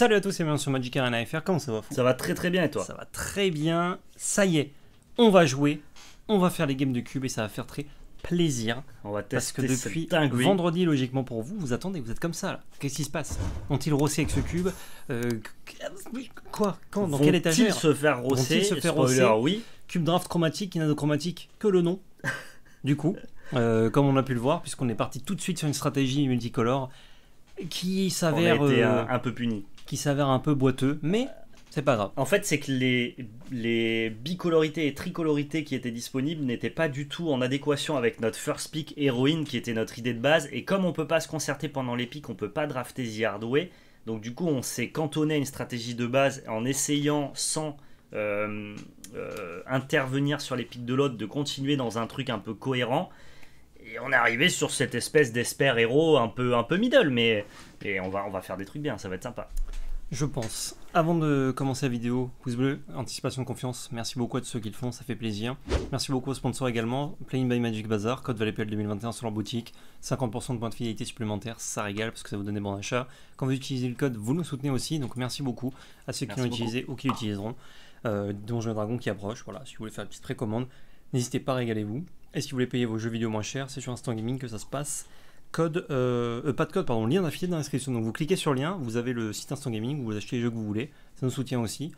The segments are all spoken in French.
Salut à tous et bienvenue sur Magic Arena FR, comment ça va Ça va très très bien et toi Ça va très bien, ça y est, on va jouer, on va faire les games de cube et ça va faire très plaisir. On va Parce que tester depuis vendredi, logiquement pour vous, vous attendez, vous êtes comme ça là. Qu'est-ce qui se passe? Ont-ils rossé avec ce cube? Euh, Quoi? Quand? Dans quelle Vont-ils étagère? se faire rosser? Vont-ils se faire rosser? oui. Cube draft chromatique qui n'a de chromatique que le nom. du coup, euh, comme on a pu le voir, puisqu'on est parti tout de suite sur une stratégie multicolore qui On a s'avère été euh, un peu puni. Qui s'avère un peu boiteux, mais c'est pas grave. En fait, c'est que les, bicolorités et tricolorités qui étaient disponibles n'étaient pas du tout en adéquation avec notre first pick héroïne qui était notre idée de base. Et comme on peut pas se concerter pendant les picks, on peut pas drafter The Hardway. Donc du coup, on s'est cantonné à une stratégie de base en essayant sans euh, euh, intervenir sur les pics de l'autre de continuer dans un truc un peu cohérent. Et on est arrivé sur cette espèce d'espère héros un peu, un peu middle, mais, mais on, va, on va faire des trucs bien, ça va être sympa. Je pense. Avant de commencer la vidéo, pouce bleu, anticipation de confiance. Merci beaucoup à tous ceux qui le font, ça fait plaisir. Merci beaucoup aux sponsors également. Playing by Magic Bazaar, code VALEPL 2021 sur leur boutique. 50% de points de fidélité supplémentaires, ça régale parce que ça vous donne des bons achats. Quand vous utilisez le code, vous nous soutenez aussi. Donc merci beaucoup à ceux qui l'ont utilisé ou qui l'utiliseront. Euh, Donjons et Dragons qui approche. Voilà, si vous voulez faire une petite précommande, n'hésitez pas, régalez-vous. Et si vous voulez payer vos jeux vidéo moins cher, c'est sur Instant Gaming que ça se passe. Code, euh, euh, pas de code, pardon, lien d'affilié dans la description. Donc vous cliquez sur le lien, vous avez le site Instant Gaming, vous achetez les jeux que vous voulez. Ça nous soutient aussi.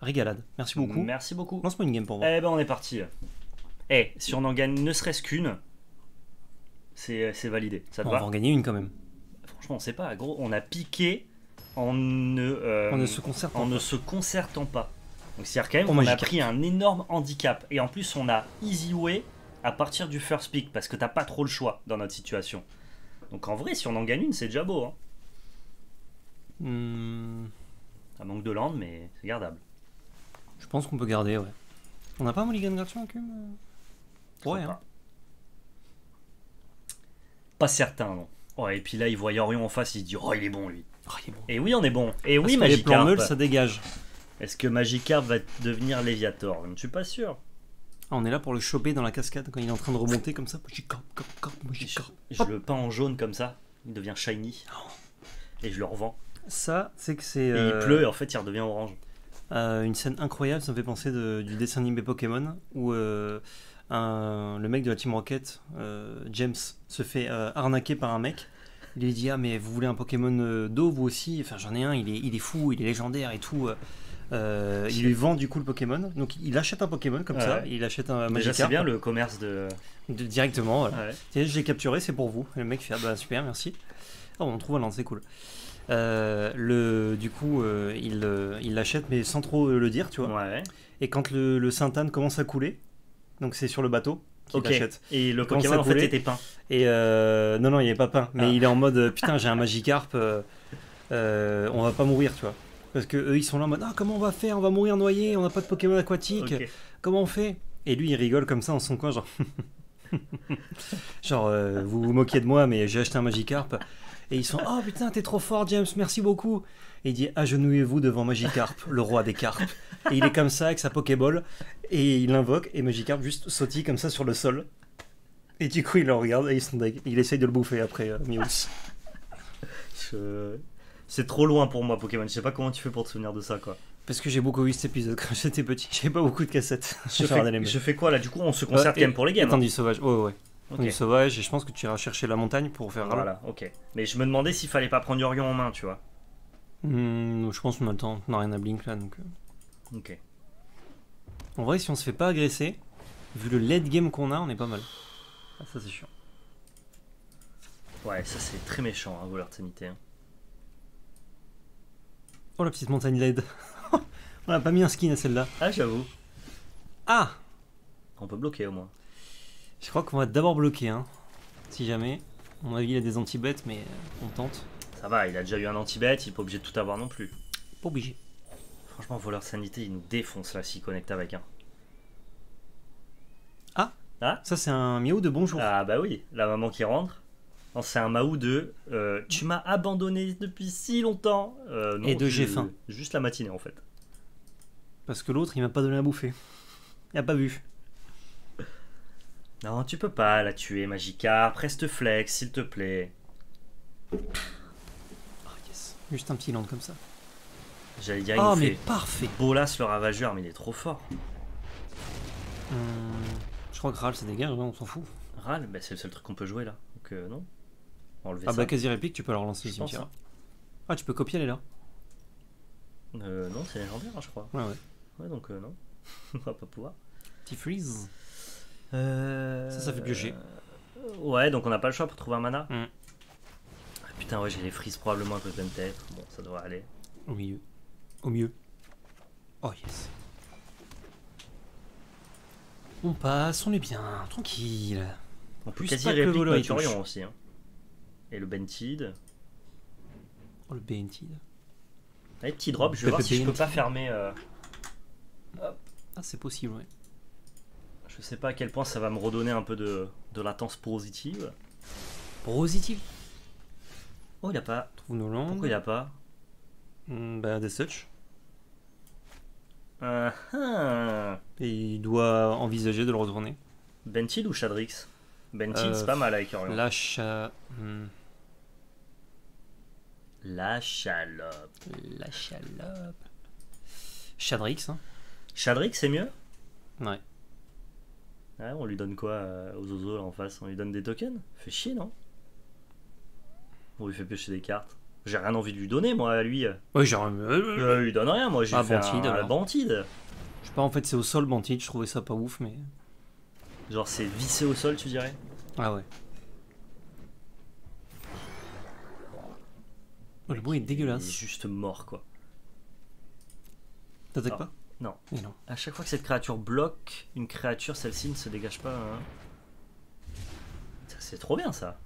Régalade. Merci beaucoup. Merci beaucoup. Lance-moi une game pour voir. Eh ben on est parti. Eh, si on en gagne ne serait-ce qu'une, c'est c'est validé. Ça te on va va en gagner une quand même. Franchement, on sait pas. Gros, on a piqué en ne, euh, on ne se en ne se concertant pas. Donc c'est-à-dire quand même qu'on a pris un énorme handicap. Et en plus, on a easy way à partir du first pick parce que t'as pas trop le choix dans notre situation. Donc en vrai, si on en gagne une, c'est déjà beau. Hein. Hmm, Ça manque de land, mais c'est gardable. je pense qu'on peut garder, ouais. On n'a pas un mulligan gratuit en cube Ouais, Sympa. hein. Pas certain, non. Ouais, et puis là, il voit Yorion en face, il se dit Oh, il est bon lui. Oh, il est bon. Et oui, on est bon. Et Parce oui, que les plans Magikarp. meules, ça dégage. Est-ce que Magikarp va devenir Léviator? Je ne suis pas sûr. Ah, on est là pour le choper dans la cascade quand il est en train de remonter comme ça. Magikarp, Je, le peins en jaune comme ça, il devient shiny. Et je le revends. Ça, c'est que c'est. Et euh, il pleut et en fait il redevient orange. Euh, une scène incroyable, ça me fait penser de- du dessin animé Pokémon où euh, un- le mec de la Team Rocket, euh, James, se fait euh, arnaquer par un mec. Il lui dit Ah, mais vous voulez un Pokémon euh, d'eau vous aussi? Enfin, j'en ai un, il est, il est fou, il est légendaire et tout. euh. Euh, il lui vend du coup le Pokémon. Donc il achète un Pokémon comme ça, il achète un Déjà c'est Magikarp bien le commerce de. de- directement. Voilà. Ouais. Tiens, je l'ai capturé, c'est pour vous. Et le mec fait ah bah super, merci. Oh, on trouve un land, c'est cool. Euh, le, du coup, euh, il il l'achète, mais sans trop le dire, tu vois. Ouais. Et quand le, le Sainte-Anne commence à couler, donc c'est sur le bateau qu'il Ok. l'achète. Et le Pokémon en fait était peint. Et euh, non, non, il est pas peint, mais Ah. il est en mode putain, j'ai un Magikarp, euh, euh, on va pas mourir, tu vois. Parce que eux ils sont là en mode ah, comment on va faire? On va mourir noyé, on n'a pas de Pokémon aquatique, comment on fait? Et lui il rigole comme ça en son coin, genre. genre, euh, vous vous moquez de moi, mais j'ai acheté un Magikarp. Et ils sont oh putain, t'es trop fort, James, merci beaucoup. Et il dit agenouillez-vous devant Magikarp, le roi des carpes. Et il est comme ça avec sa Pokéball, et il l'invoque, et Magikarp juste sautille comme ça sur le sol. Et du coup, il le regarde et ils sont deg. Il essaye de le bouffer après euh. Je- C'est trop loin pour moi Pokémon. Je sais pas comment tu fais pour te souvenir de ça quoi. Parce que j'ai beaucoup vu cet épisode quand j'étais petit. J'avais pas beaucoup de cassettes. Je les fais, je fais quoi là? Du coup on se concerte Euh, quand même pour les games. Attends, hein. du sauvage. Ouais, ouais, ouais. Ok. Du sauvage, et je pense que tu iras chercher la montagne pour faire. Voilà, ok. Mais je me demandais s'il fallait pas prendre Yorion en main, tu vois. Hmm, je pense temps. On n'a rien à blink là. Donc, euh. Ok. En vrai, si on se fait pas agresser, vu le late game qu'on a, on est pas mal. Ah, ça c'est chiant. Ouais, ça c'est très méchant, un voleur de sanité. hein. Oh la petite montagne LED. on a pas mis un skin à celle-là. Ah, j'avoue. Ah On peut bloquer au moins. Je crois qu'on va d'abord bloquer, hein. Si jamais. À mon avis, il a des anti-bêtes, mais euh, on tente. Ça va, il a déjà eu un anti-bet, il est pas obligé de tout avoir non plus. Pas obligé. Franchement, voleur sanité, il nous défonce là s'il connecte avec un. Ça, c'est un miaou de bonjour. Ah bah oui, la maman qui rentre. C'est un Mahou de euh, Tu m'as abandonné depuis si longtemps. Euh, non, Et de j'ai faim. Juste la matinée en fait. Parce que l'autre, il m'a pas donné à bouffer. Il a pas vu. Non, tu peux pas la tuer, Magikarp. Reste flex, s'il te plaît. Ah, yes. Juste un petit land comme ça. J'allais dire, il nous mais fait parfait Bolas le ravageur, mais il est trop fort. Hum, Je crois que Ral ça dégage, ouais, on s'en fout. Ral, bah, c'est le seul truc qu'on peut jouer là. Donc euh, non. Enlever Ah ça. bah quasi réplique, tu peux la relancer Je cimetière. hein. Ah, tu peux copier, elle est là. Euh, non, c'est légendaire, je crois. Ouais, ouais. Ouais, donc euh, non. on va pas pouvoir. Petit freeze. Euh... Ça, ça fait piocher. euh, Ouais, donc on n'a pas le choix pour trouver un mana. Mm. Ah, putain, ouais, j'ai les frises probablement à côté de tête. Bon, ça devrait aller. Au milieu. Au mieux. Oh yes. On passe, on est bien, tranquille. On peut Plus quasi pas que le aussi. hein. Et le Bentid. Oh le BNT. Allez, petit drop, je vais voir si je peux pas fermer. euh, Ah, c'est possible, ouais. Je sais pas à quel point ça va me redonner un peu de, de latence positive. Positive. Oh, il a pas. Trouve nos langues. Pourquoi il a pas Bah, des such. Ah, ah. Et il doit envisager de le retourner. Bentid ou Shadrix Bentid, Euh, c'est pas mal avec Orion. Lâche. euh, hmm, La chalope. La chalope. Shadrix, hein. Shadrix, c'est mieux? Ouais. Ouais, on lui donne quoi euh, aux oiseaux là en face? On lui donne des tokens? Fait chier, non? On lui fait pêcher des cartes. J'ai rien envie de lui donner, moi, à lui. Ouais, genre. Je euh, lui donne rien, moi, j'ai Ah, fait Bantide, un. Bantide. Je sais pas, en fait, c'est au sol, Bantid. Je trouvais ça pas ouf, mais. Genre, c'est vissé au sol, tu dirais? Ah ouais. Oh, le bruit est Il est dégueulasse. juste mort, quoi. T'attaques Ah, pas non. Et non. À chaque fois que cette créature bloque une créature, celle-ci ne se dégage pas. hein. C'est trop bien, ça.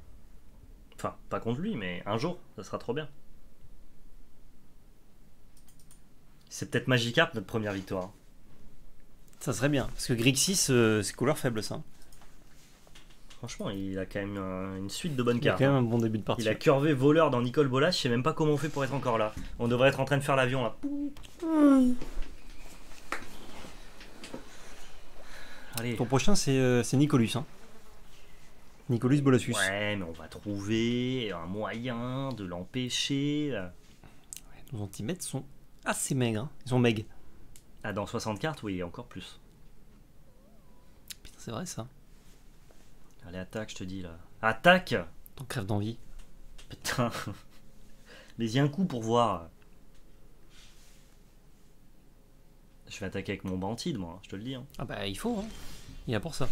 Enfin, pas contre lui, mais un jour, ça sera trop bien. C'est peut-être Magikarp notre première victoire. Ça serait bien. Parce que Grixis, euh, c'est couleur faible, ça. Franchement, il a quand même une suite de bonnes Il y a cartes. quand même un bon début de partie. Il a curvé voleur dans Nicole Bolas, je sais même pas comment on fait pour être encore là. On devrait être en train de faire l'avion là. Allez. Ton prochain, c'est euh, Nicolus. Hein. Nicolus Bolassus. Ouais, mais on va trouver un moyen de l'empêcher. Nos antimètres sont assez maigres. hein. Ils sont maigres. Ah, dans 60 cartes, oui, encore plus. Putain, c'est vrai ça. Allez, attaque, je te dis là. Attaque T'en crèves d'envie. Putain. Mais il y a un coup pour voir. Je vais attaquer avec mon Bantide, moi, je te le dis. hein. Ah bah, il faut. Hein. Il y a pour ça.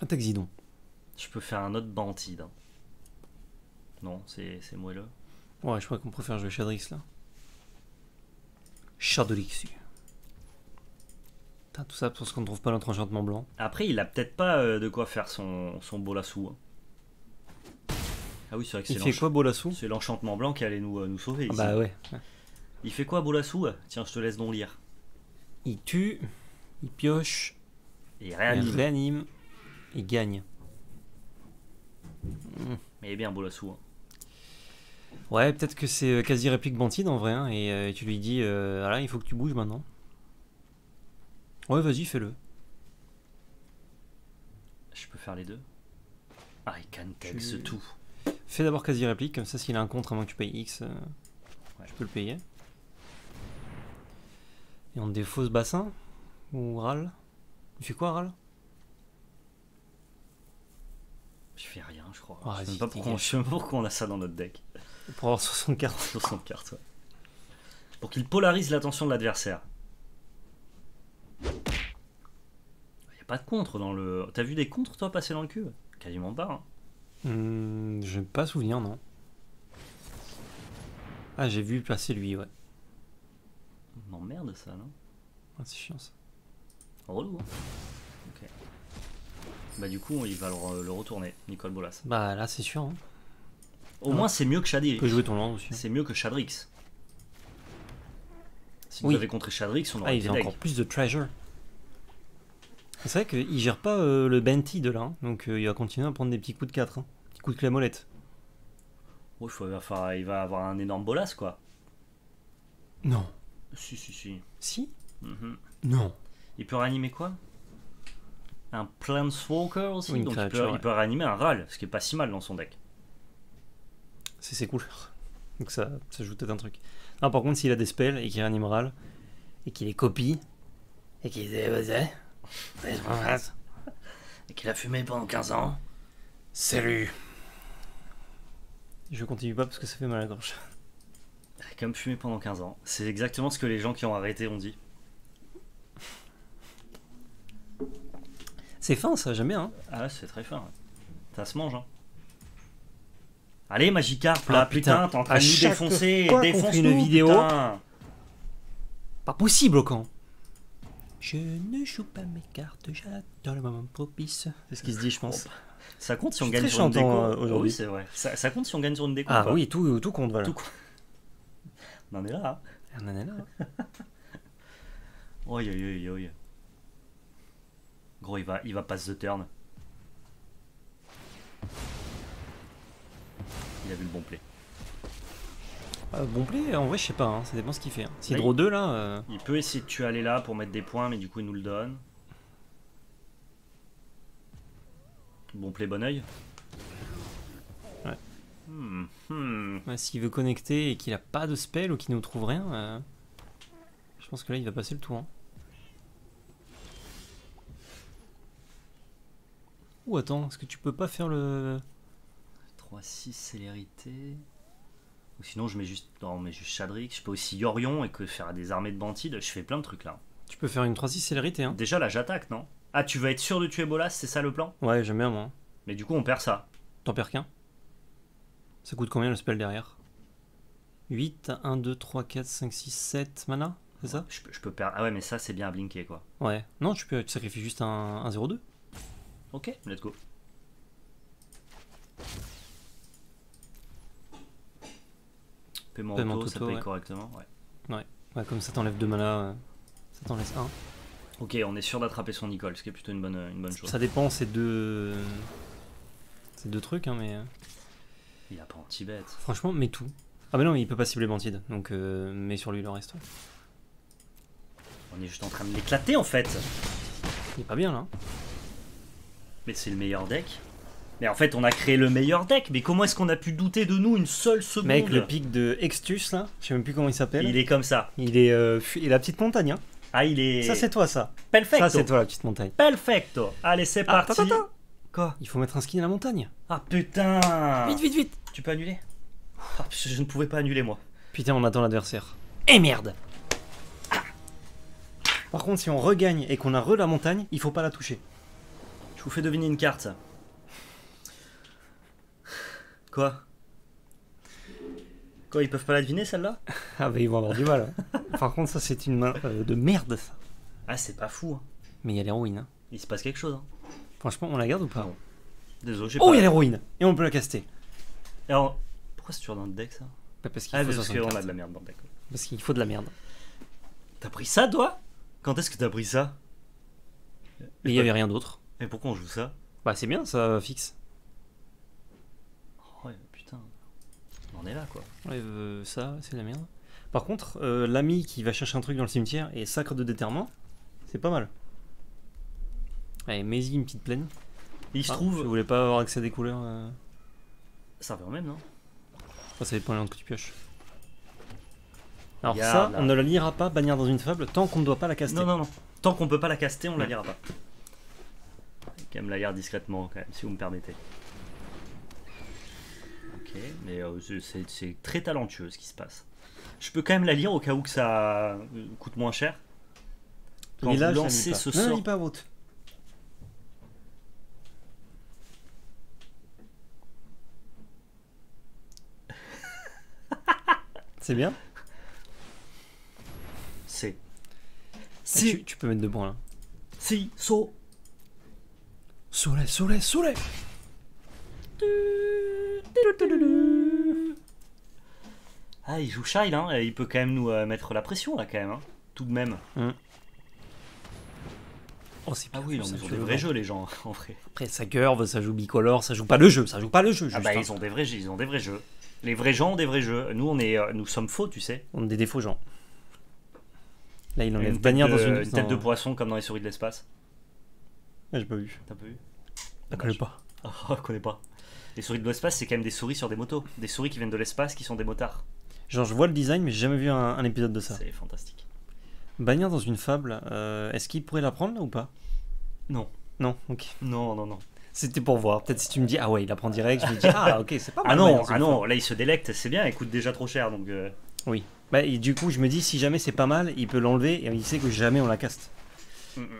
Attaque Zidon. Je peux faire un autre Bantide. hein. Non, c'est c'est moelleux. Ouais, je crois qu'on préfère jouer Shadrix là. Shadrix. Putain, tout ça parce qu'on ne trouve pas notre enchantement blanc. Après, il a peut-être pas euh, de quoi faire son, son Bolasou. hein. Ah oui, c'est vrai que c'est Il fait quoi, Bolassou c'est l'enchantement blanc qui allait nous, euh, nous sauver. Ah ici. Bah ouais. Il fait quoi, Bolasou Tiens, je te laisse donc lire. Il tue, il pioche, Et il il réanime. réanime, il gagne. Mais il est bien, Bolasou. hein. Ouais, peut-être que c'est euh, quasi réplique Bantide en vrai, hein, et euh, tu lui dis euh, ah là, il faut que tu bouges maintenant. Ouais, vas-y, fais-le. Je peux faire les deux Ah, il cantex Tu- tout. Fais d'abord quasi réplique, comme ça, s'il a un contre avant que tu payes X, euh, Ouais. je peux le payer. Et on défausse bassin Ou Ral Il fait quoi, Ral Je fais rien, je crois. Ah, je, sais même pas pourquoi, pourquoi on a ça dans notre deck. Pour avoir 60 cartes. 60 cartes, ouais. Pour qu'il polarise l'attention de l'adversaire. Il n'y a pas de contre dans le. T'as vu des contres, toi, passer dans le cube? Quasiment pas. hein. Hmm, je n'ai pas souvenir, non. Ah, j'ai vu passer lui, ouais. M'emmerde, ça, non? Ah, c'est chiant ça. Relou, hein Ok. Bah, du coup, il va le, re- le retourner, Nicole Bolas. Bah là, c'est sûr. Hein. Au Ah. moins, c'est mieux que Shadrix. Tu peux jouer ton land aussi. C'est mieux que Shadrix. Si Oui. vous avez contre Shadrix, on aurait Ah, il a encore plus de treasure. C'est vrai qu'il gère pas euh, le Benty de là, hein, donc euh, il va continuer à prendre des petits coups de 4. Hein. Petits coups de clé molette. Ouais, faut- il va il va avoir un énorme bolas, quoi. Non. Si, si, si. Si? Mhm. Non. Il peut réanimer quoi? Un Planeswalker aussi? Oui, une Donc il peut, il réanimer un Ral, ce qui est pas si mal dans son deck. C'est ses couleurs. Donc ça, ça joue peut-être un truc. Ah, par contre, s'il a des spells et qu'il réanime Ral, et qu'il les copie, et qu'il Vas-y, Et qu'il a fumé pendant 15 ans. Salut Je continue pas parce que ça fait mal à la gorge. Comme fumer pendant 15 ans. C'est exactement ce que les gens qui ont arrêté ont dit. C'est fin ça, j'aime bien. Hein. Ah, c'est très fin. Ça se mange, hein. Allez, Magikarp, là, Ah, putain, t'es en train À de nous défoncer. Défonce une vidéo, putain. Pas possible au camp Je ne joue pas mes cartes, j'attends le moment propice. C'est ce qui se dit, je pense. Ça compte si on gagne sur une déco. aujourd'hui. Oui, c'est vrai. Ça, ça compte si on gagne sur une déco. Ah oui, tout, tout compte, voilà. Tout On en est là. hein. On en est là. Oi, oi, oi, oi. Gros, il va, il va pass the turn. Il a vu le bon play. Euh, bon play, en vrai, je sais pas, hein, ça dépend ce qu'il fait. hein. Draw 2 là, euh, Il peut essayer de tuer aller là pour mettre des points, mais du coup, il nous le donne. Bon play, bon oeil. Ouais. Hmm, hmm. ouais, s'il veut connecter et qu'il a pas de spell ou qu'il nous trouve rien, euh, je pense que là il va passer le tour. hein. Ou attends, est-ce que tu peux pas faire le. 3-6 célérité. Ou sinon, je mets juste, non, mais juste Shadrick. Je peux aussi Yorion et que faire des armées de Bantid. Je fais plein de trucs là. Tu peux faire une 3-6 célérité, hein Déjà, là, j'attaque, non? Ah, tu vas être sûr de tuer Bolas, c'est ça le plan? Ouais, j'aime bien moi. Mais du coup, on perd ça. T'en perds qu'un? Ça coûte combien le spell derrière? 8, 1, 2, 3, 4, 5, 6, 7 mana C'est ça? Je, peux- je peux perdre. Ah ouais, mais ça, c'est bien à blinker, quoi. Ouais. Non, tu peux tu sacrifies juste un, un 0-2. Ok, let's go. Paiement, Paiement auto, ça paye ouais. correctement. Ouais. Ouais, comme ça t'enlève 2 mana, euh, ça t'en laisse 1. Ok, on est sûr d'attraper son Nicole, ce qui est plutôt une bonne, une bonne chose. Ça dépend, c'est deux. C'est deux trucs, hein, mais. euh, Il a pas anti-bête. Franchement, mets tout. Ah, mais non, mais il peut pas cibler Bantid, donc euh, mets sur lui le reste. ouais. On est juste en train de l'éclater en fait. Il est pas bien là. Mais c'est le meilleur deck. Mais en fait, on a créé le meilleur deck. Mais comment est-ce qu'on a pu douter de nous une seule seconde Mec, le pic de Extus là, je sais même plus comment il s'appelle. Il est comme ça. Il est. euh, la petite montagne, hein. Ah, il est. Ça, c'est toi, ça. perfecto. Ça, c'est toi, la petite montagne. Perfecto. Allez, c'est Ah, parti. attends, attends. Quoi Il faut mettre un skin à la montagne. Ah putain. Vite, vite, vite. Tu peux annuler? Ah, je je ne pouvais pas annuler moi. Putain, on attend l'adversaire. Et merde Par contre, si on regagne et qu'on a re la montagne, il faut pas la toucher. Je vous fais deviner une carte. Quoi? Quoi, ils peuvent pas la deviner celle-là? Ah, bah ils vont avoir du mal. hein. Par contre, ça, c'est une main euh, de merde, ça. Ah, c'est pas fou. hein. Mais il y a l'héroïne. hein. Il se passe quelque chose. hein. Franchement, on la garde ou pas? Non. Désolé, j'ai Oh, pas. il y a l'héroïne Et on peut la caster. Alors, pourquoi c'est toujours dans le deck ça? Bah, parce qu'il Ah, faut parce 60 qu'on a cartes. de la merde dans le deck. Parce qu'il faut de la merde. T'as pris ça, toi? Quand est-ce que t'as pris ça? Mais il y avait rien d'autre. Et pourquoi on joue ça? Bah, c'est bien, ça fixe. Ouais, putain. On est là, quoi. Ouais, euh, ça, c'est de la merde. Par contre, euh, l'ami qui va chercher un truc dans le cimetière et sacre de déterrement, c'est pas mal. Allez, mets-y une petite plaine. Il se Ah, trouve. Je voulais pas avoir accès à des couleurs. euh, Ça revient au même, non? Ça, ça dépend de que tu pioches. Alors ça, là. on ne la lira pas, bannière dans une fable, tant qu'on ne doit pas la caster. Non, non, non. Tant qu'on peut pas la caster, on la Ouais. lira pas. Quand même la lire discrètement, quand même, si vous me permettez. Mais euh, c'est- très talentueux ce qui se passe. Je peux quand même la lire au cas où que ça euh, coûte moins cher. Quand Et là, vous lancez ce sort. pas. C'est bien C'est. Ah, Si, tu, tu peux mettre deux points là. si, so. Soleil, soleil, soleil Ah, il joue Shile, hein. Il peut quand même nous euh, mettre la pression là, quand même. hein. Tout de même. Oh, c'est Ah oui, non, ils ont des vrais jeux, les gens, en vrai. Après, ça curve, ça joue bicolore, ça joue pas le jeu, ça joue pas le jeu. Ah juste, bah, hein. ils ont des vrais jeux, ils ont des vrais jeux. Les vrais gens ont des vrais jeux. Nous, on est, euh, nous sommes faux, tu sais. On a des défauts, gens. Là, il enlève bannière de, dans une. une tête de dans- poisson comme dans les souris de l'espace. Ah, j'ai pas vu. T'as pas vu Je connais pas. Oh, je connais pas. Les souris de l'espace, c'est quand même des souris sur des motos. Des souris qui viennent de l'espace, qui sont des motards. Genre, je vois le design, mais j'ai jamais vu un, un épisode de ça. C'est fantastique. Bannière dans une fable, euh, est-ce qu'il pourrait la prendre là ou pas? Non. Non, ok. Non, non, non. C'était pour voir. Peut-être si tu me dis, ah ouais, il la prend direct, je me dis, ah ok, c'est pas mal. Ah non, ah non, là il se délecte, c'est bien, il coûte déjà trop cher donc. euh. Oui. Bah, et du coup, je me dis, si jamais c'est pas mal, il peut l'enlever et il sait que jamais on la caste.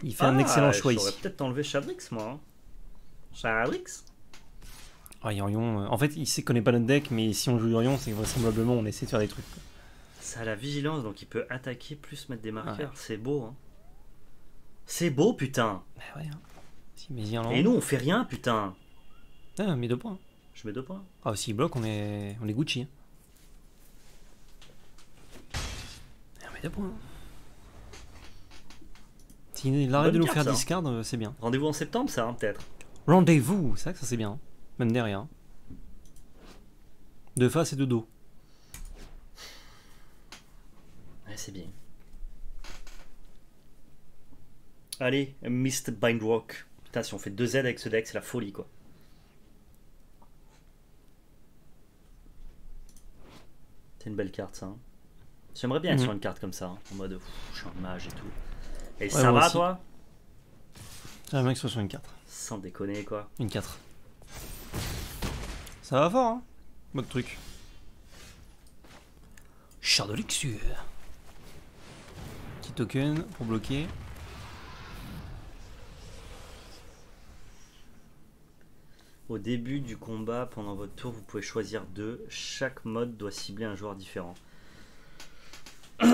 Il fait un excellent choix Mm, ici. peut-être enlevé Chabrix, moi. hein. Chabrix Ah, Yorion, euh, en fait, il sait qu'on connaît pas notre deck, mais si on joue Yorion, c'est que vraisemblablement on essaie de faire des trucs. quoi. Ça a la vigilance, donc il peut attaquer plus mettre des marqueurs. Ouais. C'est beau, hein. C'est beau, putain. Bah ouais. hein. Si, Et nous, on fait rien, putain. Ah, mais deux points. Je mets deux points. Ah, s'il bloque, on est, on est Gucci. hein. Ah, mais deux points. S'il arrête Bonne de nous carte, faire ça, hein. discard, euh, c'est bien. Rendez-vous en septembre, ça, hein, peut-être. Rendez-vous, c'est vrai que ça c'est bien. Même derrière. De face et de dos. Ouais, c'est bien. Allez, Mist Bindrock. Putain, si on fait deux Z avec ce deck, c'est la folie, quoi. C'est une belle carte, ça. hein. J'aimerais bien être Mhm. sur une carte comme ça, hein, en mode pff, je suis un mage et tout. Et Ouais, ça va, aussi. toi? Ah, mec, soit sur une 4. Sans déconner, quoi. Une 4. Ça va fort, hein Mode truc. Char de luxure. Petit token pour bloquer. Au début du combat, pendant votre tour, vous pouvez choisir deux. Chaque mode doit cibler un joueur différent.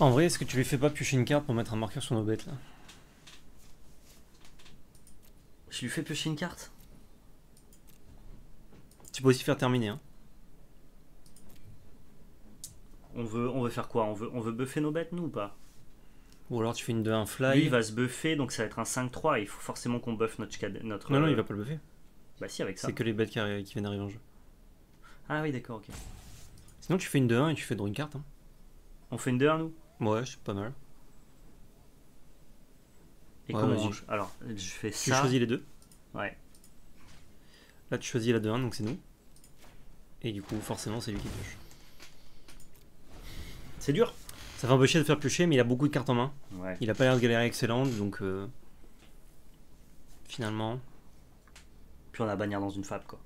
En vrai, est-ce que tu lui fais pas piocher une carte pour mettre un marqueur sur nos bêtes là? Je lui fais piocher une carte? Tu peux aussi faire terminer, hein. on veut, on veut faire quoi? On veut, on veut buffer nos bêtes, nous, ou pas? Ou alors tu fais une 2-1 Lui, fly. il va se buffer, donc ça va être un 5-3. Il faut forcément qu'on buffe notre. Non, non, euh, il va pas le buffer. Bah, si, avec ça. C'est que les bêtes qui, viennent d'arriver en jeu. Ah, oui, d'accord, ok. Sinon, tu fais une 2-1 et tu fais draw une carte. Hein. On fait une 2 nous? Ouais, c'est pas mal. Et Ouais, comment on- Alors, je fais Tu ça. choisis les deux? Ouais. Là, tu choisis la 2-1, donc c'est nous. Et du coup, forcément, c'est lui qui pioche. C'est dur Ça fait un peu chier de faire piocher, mais il a beaucoup de cartes en main. Ouais. Il a pas l'air de galérer excellente, donc euh, finalement, Puis on a bannière dans une fable, quoi.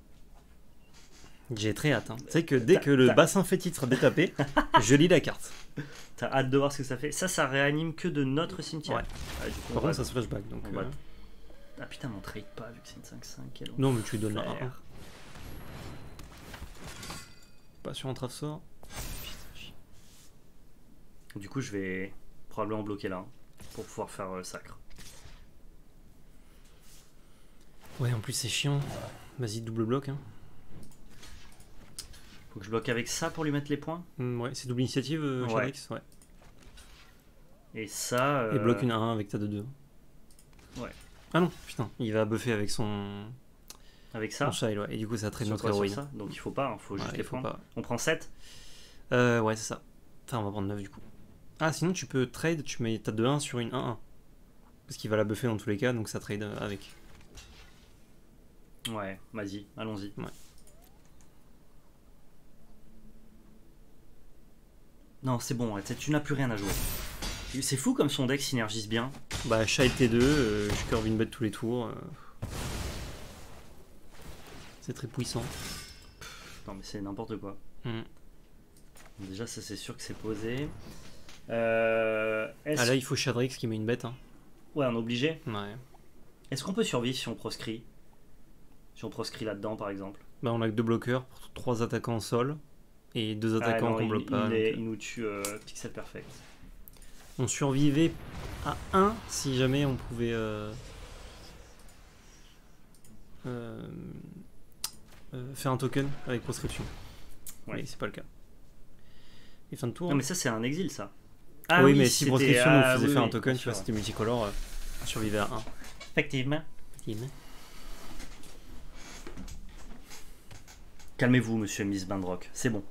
j'ai très hâte. hein. Tu sais que dès T'as- que le bassin fétide sera détapé, je lis la carte. T'as hâte de voir ce que ça fait. Ça, ça réanime que de notre cimetière. Ouais. Ah, du coup, Par contre, ça se flashback. Donc, on euh, Ah putain, mon trade pas vu que c'est une 5-5. quel Non, mais tu lui donnes la enfer. 1. Pas sur un trave sort. Du coup, je vais probablement bloquer là pour pouvoir faire euh, sacre. Ouais, en plus, c'est chiant. Vas-y, double bloc. Hein. Faut que je bloque avec ça pour lui mettre les points. Hmm, ouais, c'est double initiative, euh, Ouais. Ouais. Et ça. Et euh, bloque une 1 avec ta 2-2. Ouais. Ah non, putain, il va buffer avec son, Avec ça. son child, ouais. Et du coup, ça trade Sur notre héroïne. ça Donc il faut pas, hein, faut juste Ouais, les il prendre. pas. On prend 7 Euh, ouais, c'est ça. Enfin, on va prendre 9 du coup. Ah, sinon, tu peux trade, tu mets ta 2-1 sur une 1-1. Parce qu'il va la buffer dans tous les cas, donc ça trade euh, avec. Ouais, vas-y, allons-y. Ouais. Non, c'est bon, tu n'as plus rien à jouer. C'est fou comme son deck synergise bien. Bah, Child T2, euh, je curve une bête tous les tours. euh. C'est très puissant. Non, mais c'est n'importe quoi. Hmm. Déjà, ça c'est sûr que c'est posé. Euh, Ah là, il faut Shadrix qui met une bête. Hein. Ouais, on est obligé. Ouais. Est-ce qu'on peut survivre si on proscrit? Si on proscrit là-dedans, par exemple? Bah, on a que deux bloqueurs pour trois attaquants au sol. Et deux Ah attaquants non, il, bloque pas. il donc, est- euh, il nous tue euh, pixel perfect. On survivait à 1 si jamais on pouvait. Euh, euh, euh, faire un token avec proscription. Ouais. Mais c'est pas le cas. Et fin de tour. Non, mais ça, c'est un exil, ça. oui, mais si proscription ah, nous faisait oui, faire un token, tu vois, c'était multicolore, on survivait à 1. Effectivement. Calmez-vous, monsieur Miss Bandrock. C'est bon.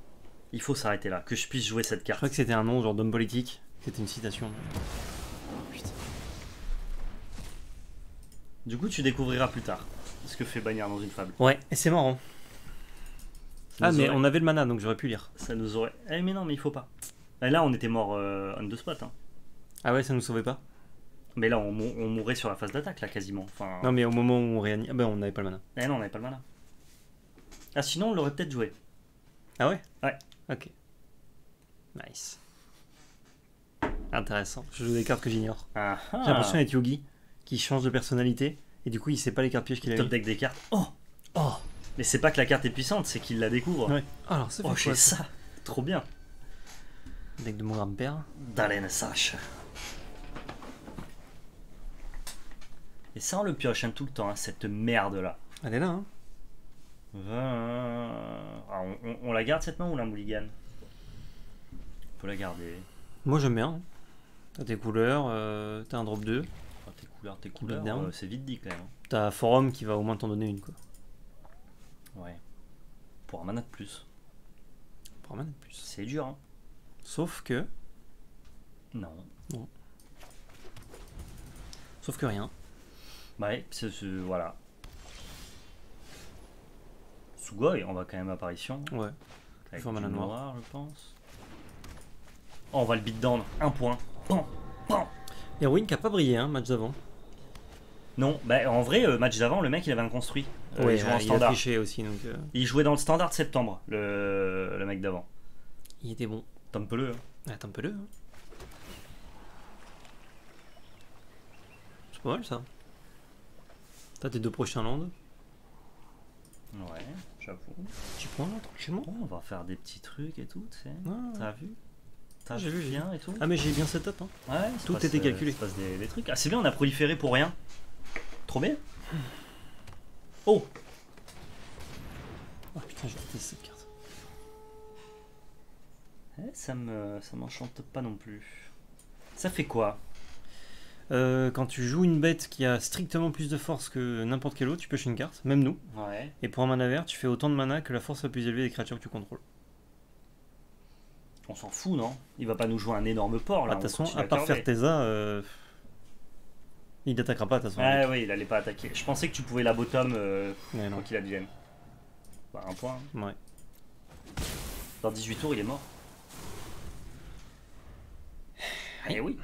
Il faut s'arrêter là. Que je puisse jouer cette Je carte. crois que c'était un nom, genre d'homme politique. C'était une citation. Putain. Du coup, tu découvriras plus tard. ce que fait Bagnard dans une fable. Ouais, et c'est marrant. Ça Ah, mais aurait- on avait le mana, donc j'aurais pu lire. Ça nous aurait. Eh, mais non, mais il faut pas. Et là, on était mort euh, on the spot. Hein. Ah ouais, ça nous sauvait pas Mais là, on, mou- on mourrait sur la phase d'attaque, là, quasiment. Enfin... Non, mais au moment où on réanime. Ah bah, on n'avait pas le mana. Eh non, on n'avait pas le mana. Ah, sinon, on l'aurait peut-être joué. Ah ouais? Ouais. Ok. Nice. Intéressant. Je joue des cartes que j'ignore. Ah, ah. J'ai l'impression d'être Yogi, qui change de personnalité, et du coup, il sait pas les cartes pièges qu'il a Top deck des cartes. Oh Oh Mais c'est pas que la carte est puissante, c'est qu'il la découvre. Ouais. Alors, fait Oh, quoi ça ça Trop bien. Deck de mon grand-père. Dalen Sache. Et ça, on le pioche hein, tout le temps, hein, cette merde-là. Elle est là, hein Ah, on, on- on la garde cette main ou la mulligan On peut la garder. Moi, j'aime bien. Hein. T'as tes couleurs, euh, t'as un drop 2, Ah, tes couleurs, tes couleurs, euh, c'est vite dit quand même. t'as Forum qui va au moins t'en donner une, quoi. Ouais. Pour un mana de plus. Pour un mana de plus. C'est dur, hein Sauf que. Non. Sauf que rien. Ouais, c'est, voilà. Sugoi, on va quand même apparition. Ouais. Avec du noir. noir, je pense. Oh, on va le beat down. Un point. Pan, pan. Erwin qui a pas brillé, hein, match d'avant. Non, bah en vrai, euh, match d'avant, le mec il avait un construit. Euh, ouais, il jouait en il a standard. triché aussi, donc. euh, Il jouait dans le standard de septembre, le, le mec d'avant. il était bon. Attends un peu le. hein. C'est pas mal ça. T'as tes deux prochains landes. Ouais, j'avoue. Tu prends là, tranquillement. Bon, on va faire des petits trucs et tout, tu sais. Ah, T'as vu? J'ai vu, bien et tout Ah, mais j'ai bien setup. Hein. Ouais, tout passe, était euh, calculé. il se passe des, des trucs. Ah, c'est bien, on a proliféré pour rien. Trop bien. Oh Ah putain, j'ai raté cette carte. Eh, Ça me, ça m'enchante pas non plus. Ça fait quoi? Euh, quand tu joues une bête qui a strictement plus de force que n'importe quelle autre, tu pioches une carte, même nous. Ouais. Et pour un mana vert, tu fais autant de mana que la force la plus élevée des créatures que tu contrôles. On s'en fout, non? Il va pas nous jouer un énorme port là. Bah, de toute façon, à part faire Tesa, euh, il t'attaquera pas de toute façon. Ouais, ouais, il allait pas attaquer. Je pensais que tu pouvais la bottom euh, Ouais, non. quand il advienne. Bah, un point. hein. Ouais. Dans 18 tours, il est mort. Eh oui.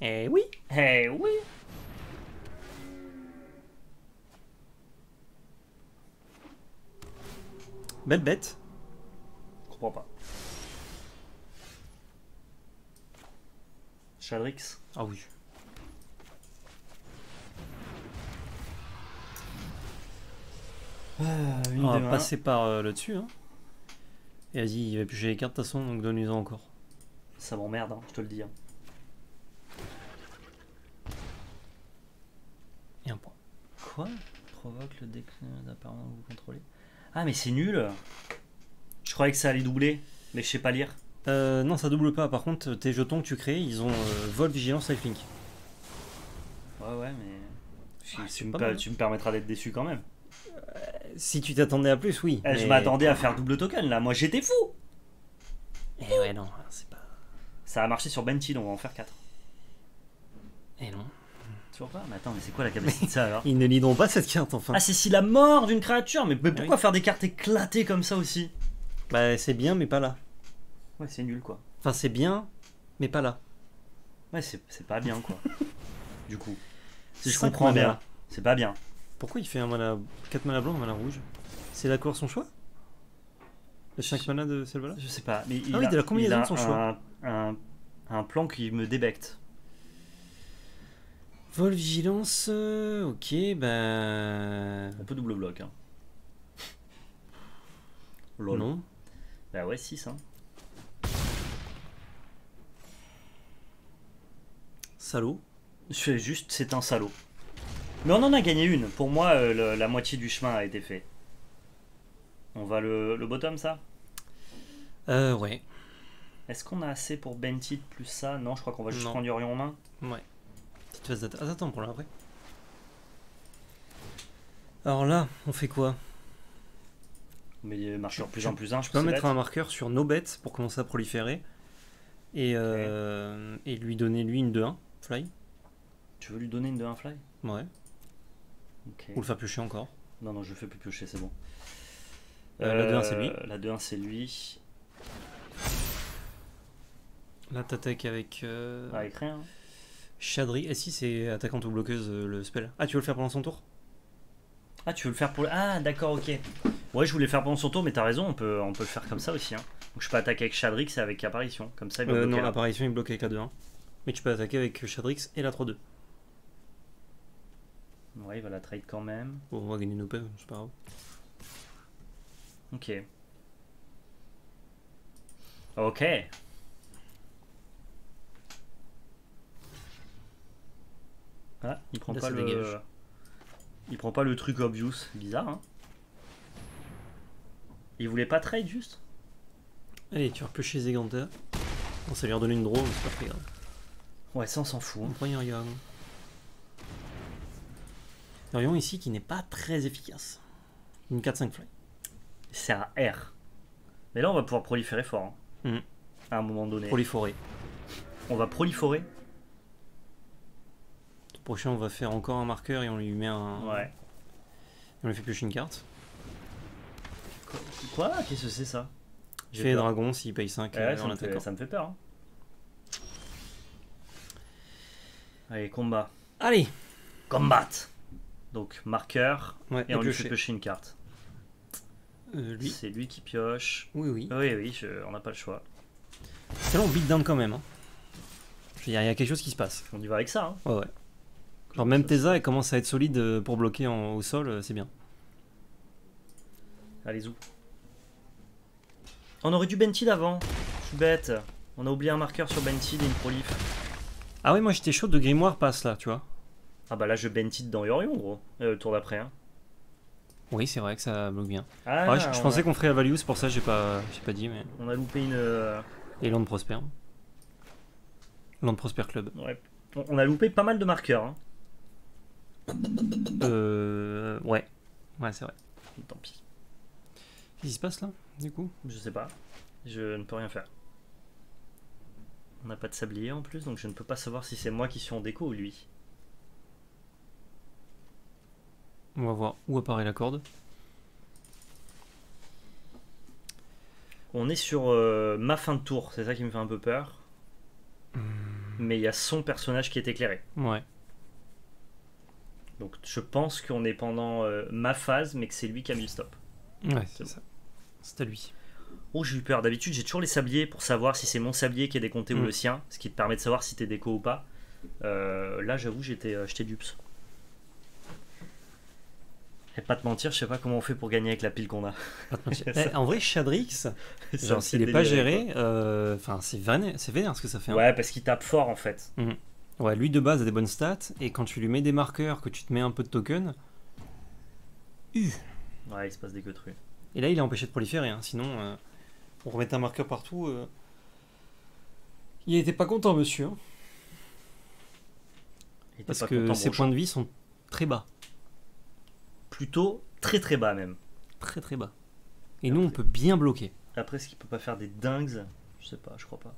Eh oui Eh oui. Belle bête. Je comprends pas. Shadrix. Ah oui. une On va passer par euh, là-dessus. Hein. Et vas-y, il va piocher les cartes de toute façon, donc donne-lui-en encore. Ça m'emmerde, hein, je te le dis. hein. Et un point. Quoi? Provoque le déclin d'apparemment que vous contrôlez. Ah, mais c'est nul Je croyais que ça allait doubler, mais je sais pas lire. Euh, non, ça double pas. Par contre, tes jetons que tu crées, ils ont euh, vol, vigilance, lifelink. Ouais, ouais, mais. Tu- Ah, tu, me pas per- mal. tu me permettras d'être déçu quand même. Si tu t'attendais à plus, oui. Eh, Je m'attendais à faire double token là, moi j'étais fou Eh ouais, non, c'est pas. Ça a marché sur Benty, donc on va en faire 4. Eh non. Toujours pas? Mais attends, mais c'est quoi la capacité de ça alors? Ils ne lideront pas cette carte, enfin. Ah, c'est si la mort d'une créature Mais, mais pourquoi oui. faire des cartes éclatées comme ça aussi? Bah, c'est bien, mais pas là. Ouais, c'est nul quoi. Enfin, c'est bien, mais pas là. Ouais, c'est c'est pas bien quoi. du coup. Si je Cinq comprends bien, c'est pas bien. Pourquoi il fait un mana 4 mana blanc, un mana rouge? C'est la couleur son choix? Les 5 Je- mana de celle-là Je sais pas, mais il Ah oui, a, de la combinaison il a de son un, choix. Un, un plan qui me débecte. Vol, vigilance, euh, ok, bah. On peut double bloc. Hein. Lol. Non. Bah ouais, 6 hein. Salaud. C'est juste, c'est un salaud. Mais on en a gagné une. Pour moi, euh, le- la moitié du chemin a été fait. On va le, le bottom, ça? Euh, ouais. Est-ce qu'on a assez pour Bentit plus ça? Non, je crois qu'on va juste Non. prendre Yorion en main. Ouais. Petite phase d'attaque. Ah, attends, pour après. Alors là, on fait quoi? Mais marche sur plus en plus 1. Je peux mettre un marqueur sur nos bêtes pour commencer à proliférer. Et, euh, et lui donner lui une 2-1, fly. Tu veux lui donner une de 1 fly? Ouais. Ou le faire piocher encore. Non, non, je le fais plus piocher, c'est bon. Euh, la 2-1, c'est lui. La 2-1, c'est lui. Là, t'attaques avec euh, Avec rien. Chadri. Et si c'est attaquante ou bloqueuse euh, le spell Ah, tu veux le faire pendant son tour? Ah, tu veux le faire pour le. Ah, d'accord, ok. Ouais, je voulais le faire pendant son tour, mais t'as raison, on peut, on peut le faire comme ça aussi. Hein. Donc je peux attaquer avec Shadrix et avec Apparition. Comme ça, il euh, Non, apparition, il bloque avec la 2-1. Mais tu peux attaquer avec Chadrix et la 3-2. Ouais, il va la trade quand même. Bon, on va gagner nos PEV, c'est pas grave. Ok. Ok. Ah, il prend Là, pas le. dégage. Il prend pas le truc obvious. Bizarre, hein. Il voulait pas trade juste? Allez, tu vas repiocher Zeganta. Bon, ça lui a redonné une draw, mais c'est pas très grave. Ouais, ça on s'en fout. On prend Yorion. Yorion ici qui n'est pas très efficace. Une 4-5 fly. C'est un R. Mais là on va pouvoir proliférer fort. hein. Mhm. À un moment donné. Forêts. On va proliférer. Le prochain, on va faire encore un marqueur et on lui met un. Ouais. On lui fait piocher une carte. Quoi? Qu'est-ce que c'est ça? Je fais dragon s'il paye 5 Ouais, ça, en me fait, ça me fait peur. hein. Allez, combat. Allez Combat Donc, marqueur, Ouais, et on lui fait piocher une carte. Euh, lui. C'est lui qui pioche. Oui, oui. Oui, oui, je- on n'a pas le choix. C'est là, on beat down quand même. hein. Je veux dire, il y a quelque chose qui se passe. On y va avec ça. Hein. Ouais, ouais. Genre, même Tesa, elle commence à être solide euh, pour bloquer en- au sol, euh, c'est bien. Allez, zou. On aurait dû Bentid avant. Je suis bête. On a oublié un marqueur sur Bentid et une prolif. Ah ouais, moi j'étais chaud de Grimoire passe là, tu vois. Ah bah là, je Bentid dans Yorion, gros. Euh, le tour d'après. Hein. Oui, c'est vrai que ça bloque bien. Ah, Ouais, je, je on, pensais a, qu'on ferait la value, c'est pour ça que j'ai pas, j'ai pas dit, mais. on a loupé une. euh, Et Land Prosper. Land Prosper Club. ouais. On on a loupé pas mal de marqueurs. Hein. Euh. Ouais. Ouais, c'est vrai. Tant pis. Qu'est-ce qui se passe là, du coup? Je sais pas. Je ne peux rien faire. On n'a pas de sablier en plus, donc je ne peux pas savoir si c'est moi qui suis en déco ou lui. On va voir où apparaît la corde. On est sur euh, ma fin de tour, c'est ça qui me fait un peu peur. Hmm. Mais il y a son personnage qui est éclairé. Ouais. Donc je pense qu'on est pendant euh, ma phase, mais que c'est lui qui a mis le stop. Ouais, C'est c'est ça. C'est à lui. Oh, j'ai eu peur. D'habitude, j'ai toujours les sabliers pour savoir si c'est mon sablier qui est décompté ou Mm. le sien, ce qui te permet de savoir si t'es déco ou pas. Euh, là, j'avoue, j'étais euh, j'étais dups. Et pas te mentir, je sais pas comment on fait pour gagner avec la pile qu'on a. Eh, en vrai, Shadrix, genre s'il est pas géré, euh, c'est vénère, vénère ce que ça fait. hein. Ouais, parce qu'il tape fort en fait. Ouais, lui de base a des bonnes stats, et quand tu lui mets des marqueurs, que tu te mets un peu de token, uh. Ouais, il se passe des queutrues. et là il est empêché de proliférer, hein. sinon euh, on remettait un marqueur partout. euh, Il était pas content, monsieur, hein, Il était parce pas que content, ses bon, points de vie sont très bas, Plutôt très très bas même. très très bas. Et nous on peut bien bloquer. Après, est-ce qu'il peut pas faire des dingues? Je sais pas, je crois pas.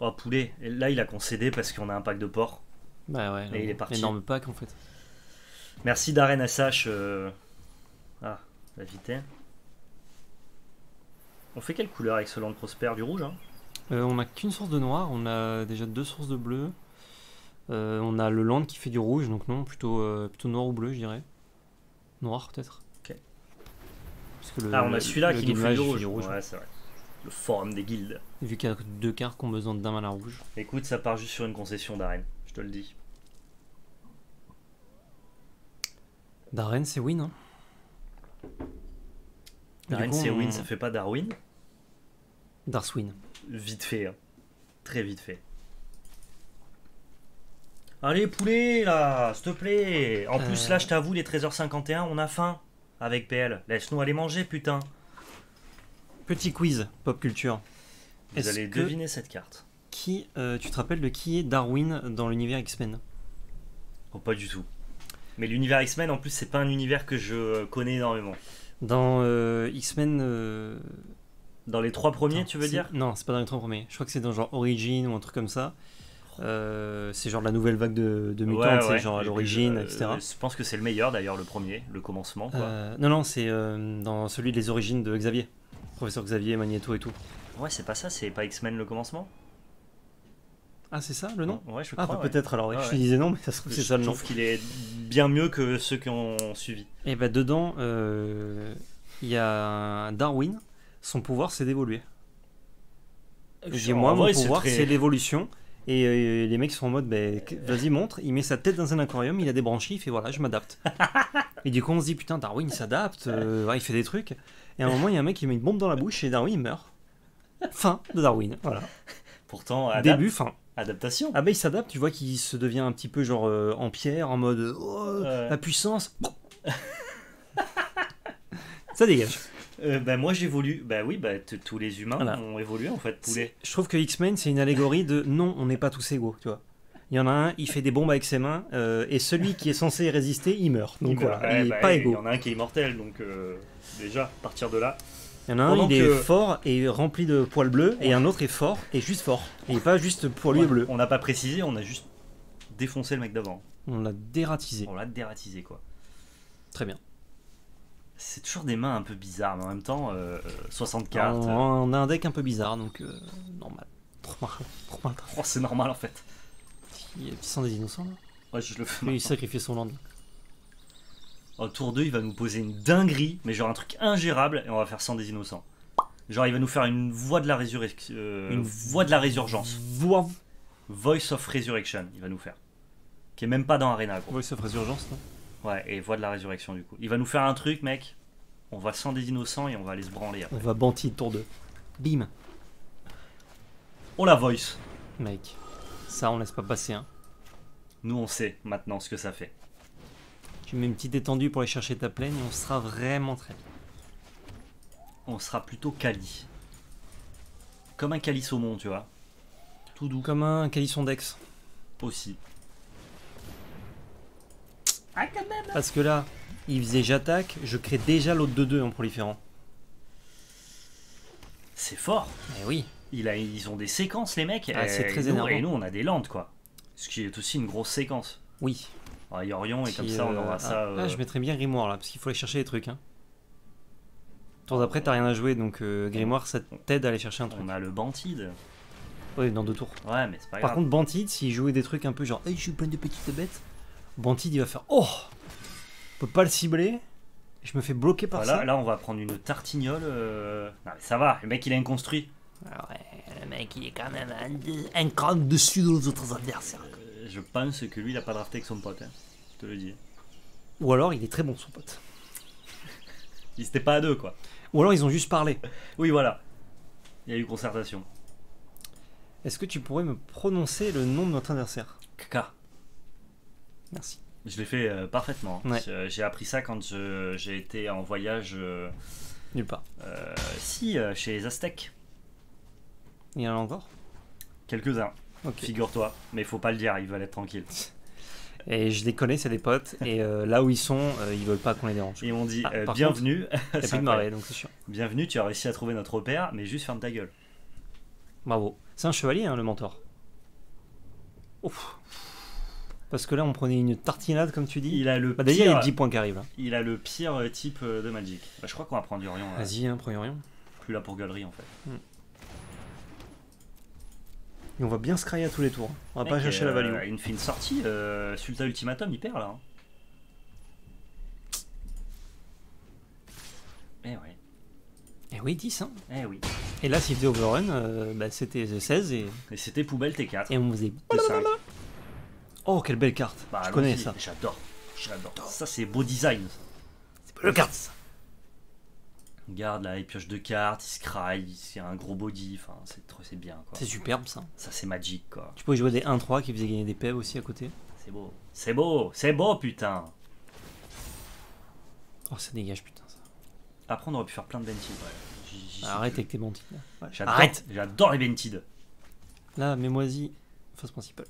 Oh, poulet. Et là, il a concédé parce qu'on a un pack de porc. Bah ouais, Et il est parti. énorme pack en fait. Merci Darren SH. euh, Ah, la vitesse. On fait quelle couleur avec ce Land Prosper Du rouge, hein Euh, on a qu'une source de noir, on a déjà deux sources de bleu. Euh, on a le land qui fait du rouge, donc non, plutôt, euh, plutôt noir ou bleu, je dirais. Noir peut-être. Ok. Parce que le- Ah, on a celui-là qui nous fait du rouge. Ouais, c'est vrai. Le forum des guildes. Vu qu'il y a deux cartes qui ont besoin d'un mana rouge. Écoute, ça part juste sur une concession Darren, je te le dis. Darren, c'est win. Hein. Darren, c'est on- ça fait pas Darwin Darswin. Vite fait, hein. très vite fait. Allez, poulet, là, s'il te plaît. En plus, Euh. là, je t'avoue, les 13h51, on a faim avec PL. Laisse-nous aller manger, putain. Petit quiz, pop culture. Vous allez que- deviner cette carte. Qui, euh, tu te rappelles de qui est Darwin dans l'univers X-Men? Oh, pas du tout. Mais l'univers X-Men, en plus, c'est pas un univers que je connais énormément. Dans euh, X-Men. euh, Dans les trois premiers, tu veux dire? Non, c'est pas dans les trois premiers. Je crois que c'est dans genre Origin ou un truc comme ça. Euh, c'est genre la nouvelle vague de, de mutants, Ouais, genre à l'origine, etc. Je pense que c'est le meilleur d'ailleurs, le premier, le commencement. Quoi. Euh, non, non, c'est dans celui des origines de Xavier. Professeur Xavier, Magneto et tout. Ouais, c'est pas ça, c'est pas X-Men le commencement? Ah, c'est ça le nom Ouais, je Ah, crois. bah, ouais. peut-être alors. Ouais, je ouais. te disais non, mais ça se trouve, c'est Je ça le nom. trouve qu'il est bien mieux que ceux qui ont suivi. Et bah, dedans, euh, il y a Darwin. Son pouvoir, c'est d'évoluer. Je dis, En moi, mon pouvoir, c'est l'évolution. Et euh, les mecs sont en mode, bah, vas-y, montre. Il met sa tête dans un aquarium, il a des branchies, il fait voilà, je m'adapte. et du coup, on se dit, putain, Darwin, il s'adapte, euh, ouais, il fait des trucs. Et à un moment, il y a un mec qui met une bombe dans la bouche et Darwin, il meurt. Fin de Darwin, voilà. Pourtant, adap- Début, fin. Adaptation. Ah bah, il s'adapte, tu vois qu'il se devient un petit peu genre euh, en pierre, en mode, oh, Ouais. la puissance. Ça dégage. Euh, bah, moi j'évolue. Bah oui, bah, tous les humains Voilà. ont évolué en fait, poulet. Je trouve que X-Men, c'est une allégorie de non, on n'est pas tous égaux, tu vois. Il y en a un, il fait des bombes avec ses mains, euh, et celui qui est censé y résister, il meurt. Donc Il voilà. Ouais, il est bah, pas Il y égaux. en a un qui est immortel, donc euh, déjà, à partir de là. Il y en a un, Pendant il est que- fort et rempli de poils bleus, et un autre est fort et juste fort. Et pas juste poilu et bleu. On n'a pas précisé, on a juste défoncé le mec d'avant. On l'a dératisé. On l'a dératisé quoi. Très bien. C'est toujours des mains un peu bizarres, mais en même temps, euh, 60 cartes. On, on a un deck un peu bizarre, donc euh, normal. Trop mal. Trop mal. Oh, c'est normal en fait. Il y a petit sang des innocents là. Ouais, je le fais. Lui, il sacrifie son land. Au tour 2, il va nous poser une dinguerie, mais genre un truc ingérable, et on va faire 100 des innocents. Genre, il va nous faire une voix de la résurrection. Une une voix de la résurgence. Voix. Voice of Resurrection, il va nous faire. Qui est même pas dans Arena, gros. Voice of Résurgence, non? Ouais, et voix de la résurrection, du coup. Il va nous faire un truc, mec. On va 100 des innocents et on va aller se branler après. On va banti tour 2. Bim. Oh la voice Mec. Ça, on laisse pas passer, hein. Nous, on sait maintenant ce que ça fait. Tu mets une petite étendue pour aller chercher ta plaine et on sera vraiment très bien. On sera plutôt Kali. Comme un Kali saumon, tu vois. Tout doux Comme un calisson d'ex. aussi. Parce que là, il faisait j'attaque, je crée déjà l'autre de 2 en proliférant. C'est fort Eh oui. Il a, Ils ont des séquences, les mecs. Ah, c'est et très nous, énervant. Et nous, on a des landes, quoi. Ce qui est aussi une grosse séquence. Oui. Ah, Yorion, et comme ça, on euh, aura ah, ça. ah, euh, je mettrais bien Grimoire là, parce qu'il faut aller chercher des trucs. Hein. Tour d'après, t'as rien à jouer, donc euh, Grimoire, ça t'aide à aller chercher un truc. On a le Bantide. Oui, dans deux tours. Ouais, mais c'est pas Par grave. contre, Bantid, s'il jouait des trucs un peu genre, hey, je suis plein de petites bêtes, Bantid, il va faire, oh On peut pas le cibler, je me fais bloquer par Voilà, ça. là, on va prendre une tartignole. euh, Non, mais ça va, le mec, il est inconstruit. Ah ouais, le mec, il est quand même un, un cran dessus de nos autres adversaires. Je pense que lui, il a pas drafté avec son pote. hein. Je te le dis. Ou alors, il est très bon, son pote. Ils étaient pas à deux, quoi. Ou alors, ils ont juste parlé. Oui, voilà. Il y a eu concertation. Est-ce que tu pourrais me prononcer le nom de notre adversaire? Kaka. Merci. Je l'ai fait euh, parfaitement. Ouais. J'ai appris ça quand j'ai été en voyage. euh, Nulle part. euh, si, chez les Aztèques. Il y en a encore? Quelques-uns, Ok. figure-toi. Mais faut pas le dire, ils veulent être tranquilles. Et je les connais, c'est des potes. Et euh, là où ils sont, euh, ils veulent pas qu'on les dérange. Ils m'ont dit Ah, euh, bienvenue. C'est plus de marée, donc c'est chiant. Bienvenue, tu as réussi à trouver notre repère, mais juste ferme ta gueule. Bravo. C'est un chevalier, hein, le mentor. Ouf. Parce que là, on prenait une tartinade, comme tu dis. Il a le Bah, déjà, il y a pire, les 10 points qui arrivent. hein. il a le pire type euh, de Magic. Bah, je crois qu'on va prendre Yorion. là. Vas-y, hein, premier rien. Plus là pour galerie en fait. Et on va bien scrailler à tous les tours. On va pas chercher la euh, value. Une fine sortie, euh, Sulta Ultimatum, il perd là. hein. Eh ouais, Eh oui, 10. Hein. eh oui. Et là, s'il faisait overrun, euh, bah, c'était 16 et, Et c'était poubelle T4. et on faisait. de 5. Oh, quelle belle carte. Bah, Je connais ça. J'adore. J'adore. Ça, c'est beau design. C'est pas le carte, ça. Regarde là, il pioche deux cartes, il se craille, c'est un gros body. Enfin, c'est bien quoi. C'est superbe, ça. Ça, c'est magique quoi. Tu pouvais jouer des 1-3 qui faisaient gagner des PEV aussi à côté. C'est beau. C'est beau, c'est beau putain. Oh, ça dégage, putain, ça. Après, on aurait pu faire plein de. Ouais. Suis Arrête avec tes. Ouais, j'adore- Arrête J'adore les Vented. Là, Mémoisy, phase principale.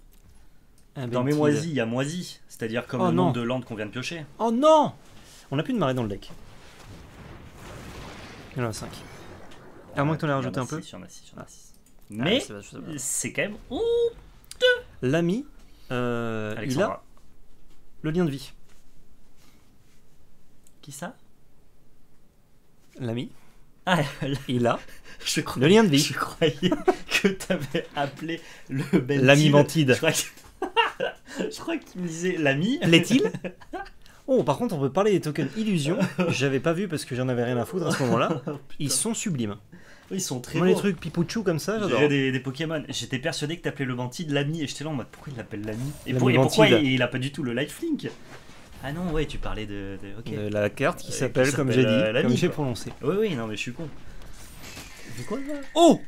Un Dans moisis, il y a moisi, c'est-à-dire comme Oh, le nombre de landes qu'on vient de piocher. Oh non On a plus de marée dans le deck. Il y en a 5. À moins que tu en aies rajouté un peu. six, il y en a six, il y en a six. Ah, Mais c'est quand même. Ouh L'ami, euh, il a le lien de vie. Qui ça? L'ami, Ah, il a je croyais, le lien de vie. je croyais que t'avais appelé le Bentid. L'ami mentide. Je crois que- je crois qu'il me disait l'ami. L'est-il? Oh, par contre, on peut parler des tokens illusion. J'avais pas vu parce que j'en avais rien à foutre à ce moment-là. Ils sont sublimes. Ils sont très Moi, les trucs pipouchou comme ça, j'adore. des, des Pokémon. J'étais persuadé que t'appelais le Mentide l'ami et j'étais là en mode pourquoi il l'appelle l'ami et, pour- et pourquoi il, il a pas du tout le lifelink Ah non, ouais, tu parlais de. de-. De la carte qui Euh, s'appelle, qui comme j'ai dit, euh, comme j'ai prononcé. Oui, oui, non, mais je suis con. C'est quoi là Oh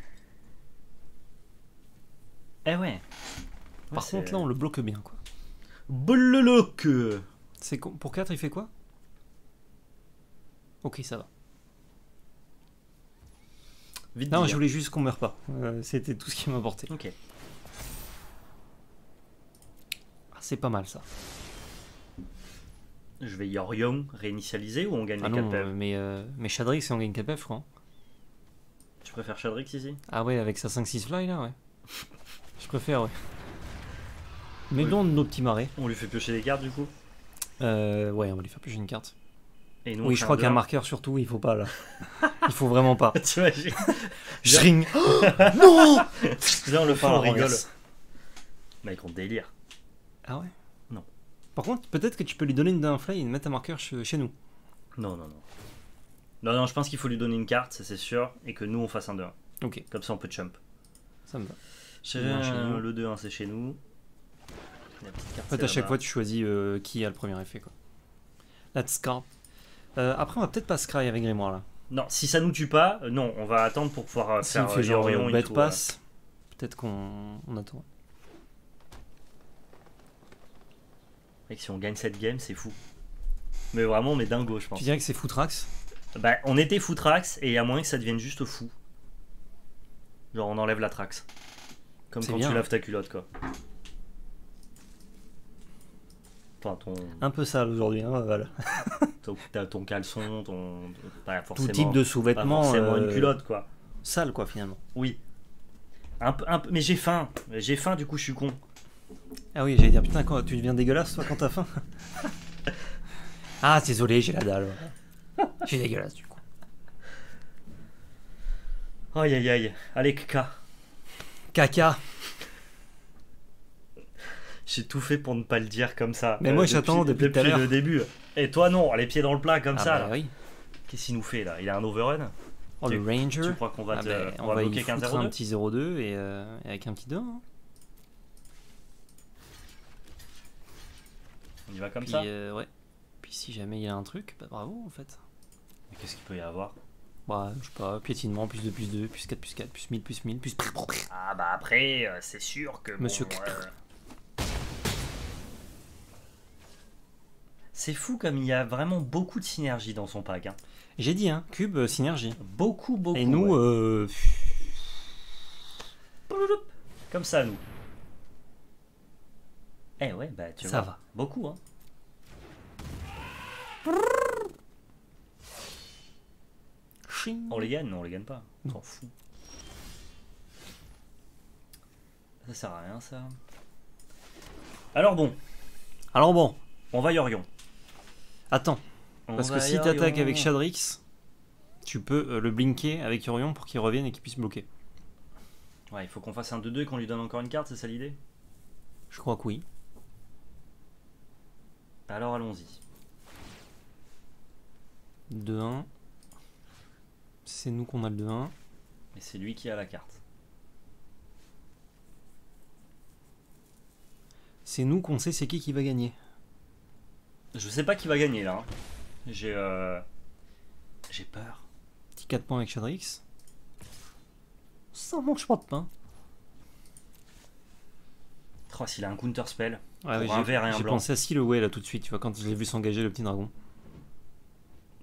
Eh ouais. Par Ouais, contre, là, on le bloque bien, quoi. Bololoc C'est Pour 4, il fait quoi? Ok, ça va. Vite Non, dire. je voulais juste qu'on meure pas. Euh, C'était tout ce qui m'importait. Ok. Ah, c'est pas mal ça. Je vais Yorion réinitialiser ou on gagne Ah les non, 4 mais, euh, mais Shadrix, c'est en gagne KPF, je crois. hein. Tu préfères Shadrix ici Ah ouais, avec sa 5-6 fly là, ouais. je préfère, ouais. Mais Oui. dans nos petits marais. On lui fait piocher des cartes du coup? Euh, ouais, on va lui faire plus une carte. Et nous, on Oui, je crois un qu'un marqueur surtout, il faut pas là. il faut vraiment pas. T'imagines String Non Viens, on le fait, on Oh, rigole. yes. Mec, on délire. Ah ouais Non. Par contre, peut-être que tu peux lui donner une d'un fly et mettre un marqueur che- chez nous. Non, non, non. Non, non, je pense qu'il faut lui donner une carte, ça, c'est sûr, et que nous on fasse un 2-1. Ok, Comme ça on peut chump. ça me va. Chez- le 2-1 c'est chez nous. La petite carte, En fait, à chaque fois, tu choisis euh, qui a le premier effet. Quoi. Let's go. Euh, après, on va peut-être pas scry avec Grimoire là. Non, si ça nous tue pas, euh, non, on va attendre pour pouvoir faire fait euh, genre et tout, pass, peut-être qu'on on attend. Mec, si on gagne cette game, c'est fou. Mais vraiment, on est dingo, je pense. Tu dirais que c'est Footrax Bah, on était footrax et il y a moyen que ça devienne juste fou. Genre, on enlève la trax. Comme quand bien. tu laves ta culotte, quoi. Enfin, ton, Un peu sale aujourd'hui, hein, voilà. ton, t'as ton caleçon, ton. Pas Tout forcément, type de pas sous-vêtements. forcément euh, une culotte, quoi. Sale quoi finalement. Oui. Un peu, un peu, mais j'ai faim. J'ai faim, du coup, je suis con. Ah oui, j'allais dire, putain, quand tu deviens dégueulasse toi quand t'as faim Ah, désolé, j'ai la dalle. ouais. J'ai dégueulasse du coup. Aïe aïe aïe. Allez, Kaka. Caca J'ai tout fait pour ne pas le dire comme ça. Mais moi, j'attends depuis l'heure. le début. Et toi, non, les pieds dans le plat comme Ah ça. bah là. oui. Qu'est-ce qu'il nous fait là? Il a un overrun? Oh, Tu- le Ranger. Tu crois qu'on va, Ah te, bah, on on va y bloquer un 0-2 petit 0-2 et, euh, et avec un petit 2. hein. On y va comme Puis, ça? euh, ouais. Puis si jamais il y a un truc, bah bravo en fait. Mais Qu'est-ce qu'il peut y avoir? Bah, je sais pas, piétinement, plus 2, plus 2, plus 4, plus 4, plus 1000, plus 1000, plus. Ah bah après, euh, c'est sûr que. Monsieur bon, euh, C'est fou comme il y a vraiment beaucoup de synergie dans son pack. hein. J'ai dit, hein, cube, euh, synergie. Beaucoup, beaucoup. et nous, ouais. euh. Comme ça, nous. Eh ouais, bah tu Ça vois. va. Beaucoup, hein. ching. On les gagne? Non, on les gagne pas. On s'en fout. Ça sert à rien, ça. Alors bon, Alors bon, on va Yorion. Attends, On parce que si t'attaques avec Shadrix, tu peux euh, le blinker avec Yorion pour qu'il revienne et qu'il puisse bloquer. Ouais, il faut qu'on fasse un 2-2 et qu'on lui donne encore une carte, c'est ça l'idée? Je crois que oui. Alors allons-y. 2-1. C'est nous qu'on a le 2-1. Et c'est lui qui a la carte. C'est nous qu'on sait c'est qui qui va gagner. Je sais pas qui va gagner là. hein. J'ai euh... j'ai peur. Petit 4 points avec Shadrix. Ça mange pas de pain. Oh, s'il a un counter spell. Ouais, Pour ouais, un j'ai- vert et un J'ai blanc. pensé à Silhouette là tout de suite, tu vois, quand je l'ai vu s'engager le petit dragon.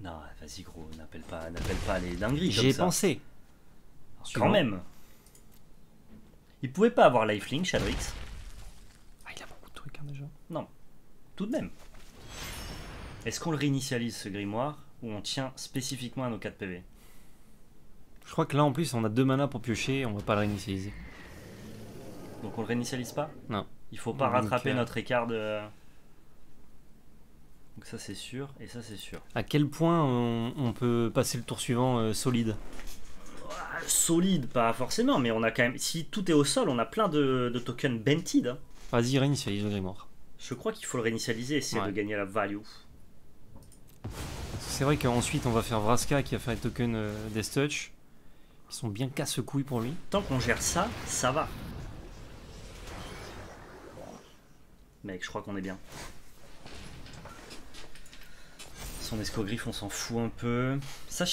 Non, vas-y gros, n'appelle pas, n'appelle pas les dingueries J'y comme ai ça. pensé. Quand même. Il pouvait pas avoir lifelink, Shadrix. Ah, il a beaucoup de trucs hein, déjà. Tout de même. Est-ce qu'on le réinitialise ce grimoire ou on tient spécifiquement à nos 4 PV Je crois que là en plus on a deux manas pour piocher, on va pas le réinitialiser. Donc on le réinitialise pas? Il faut pas Donc, rattraper euh, notre écart de. Donc ça c'est sûr, et ça c'est sûr. À quel point on, on peut passer le tour suivant euh, solide? Solide, pas forcément, mais on a quand même. Si tout est au sol, on a plein de, de tokens Bented. hein. Vas-y, réinitialise le grimoire. Je crois qu'il faut le réinitialiser, essayer Ouais. de gagner la value. C'est vrai qu'ensuite on va faire Vraska qui va faire les tokens euh, Death Touch. Qui sont bien casse-couilles pour lui. Tant qu'on gère ça, ça va. Mec, je crois qu'on est bien. Son escogriffe, on s'en fout un peu. Ça,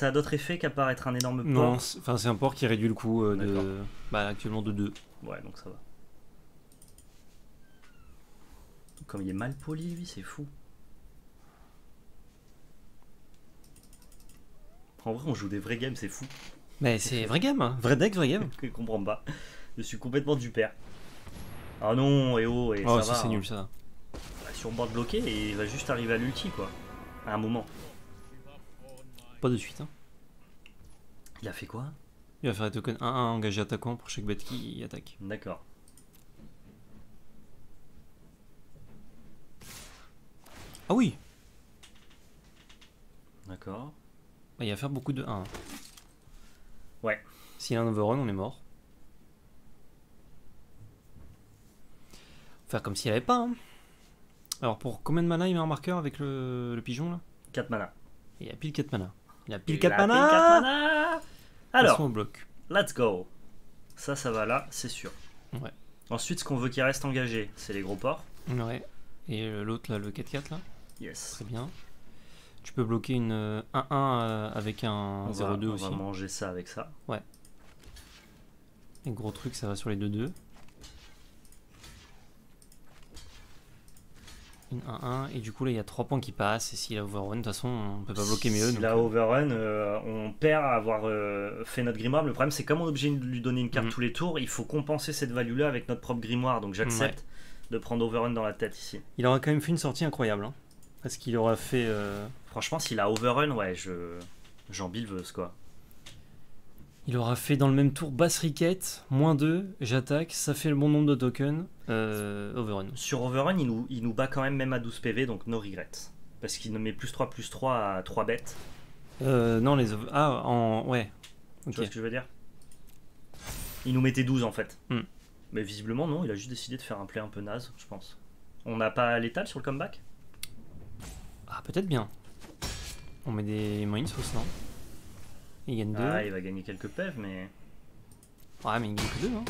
a d'autres effets qu'à part être un énorme Non, port. c'est- enfin c'est un port qui réduit le coût euh, de. Bah actuellement de 2. Ouais, donc ça va. Comme il est mal poli, lui, c'est fou. En vrai, on joue des vrais games, c'est fou. Mais c'est vrai game, hein. vrai deck, vrai game. Je comprends pas. Je suis complètement du père. Ah non, et oh, et Oh, ça c'est hein. nul ça. Bah, sur board bloqué et il va juste arriver à l'ulti quoi. À un moment. Pas de suite. Hein. Il a fait quoi? Il va faire les tokens 1-1 engagé attaquant pour chaque bête qui attaque. D'accord. Ah oui D'accord. Il va faire beaucoup de 1. Ouais. S'il a un overrun, on est mort. Faire comme s'il n'y avait pas. hein. Alors pour combien de mana il met un marqueur avec le, le pigeon là? 4 mana. Il a pile 4 mana. Il a pile Il 4 a mana mana Passons Alors, au bloc. let's go. Ça, ça va là, c'est sûr. Ouais. Ensuite, ce qu'on veut qu'il reste engagé, c'est les gros ports. Ouais. Et euh, l'autre là, le 4-4 là? Yes. Très bien. Tu peux bloquer une euh, 1-1 euh, avec un On va, 0-2 on aussi. va manger ça avec ça. Et gros truc, ça va sur les 2-2. Une 1-1. Et du coup, là, il y a 3 points qui passent. Et s'il a overrun, de toute façon, on peut pas bloquer mieux. Si donc, la euh, overrun, euh, on perd à avoir euh, fait notre grimoire. Le problème, c'est comme on est obligé de lui donner une carte Mhm. tous les tours, il faut compenser cette value-là avec notre propre grimoire. Donc j'accepte de prendre overrun dans la tête ici. Il aura quand même fait une sortie incroyable. hein. Parce qu'il aura fait. euh, Franchement, s'il a overrun, ouais, je j'en bilveuse quoi. Il aura fait dans le même tour basse riquette, moins 2, j'attaque, ça fait le bon nombre de tokens, euh, overrun. Sur overrun, il nous, il nous bat quand même même à 12 PV, donc no regrets. Parce qu'il nous met plus 3 plus 3 à 3 bêtes. Euh, non, les. Ah, en. Ouais. Tu Ok. vois ce que je veux dire? Il nous mettait 12 en fait. Hmm. Mais visiblement, non, il a juste décidé de faire un play un peu naze, je pense. On n'a pas l'étal sur le comeback? Ah, peut-être bien. On met des moyens sauce, non? Il gagne 2. Ah, il va gagner quelques PEV, mais Ouais, mais il gagne que 2, hein.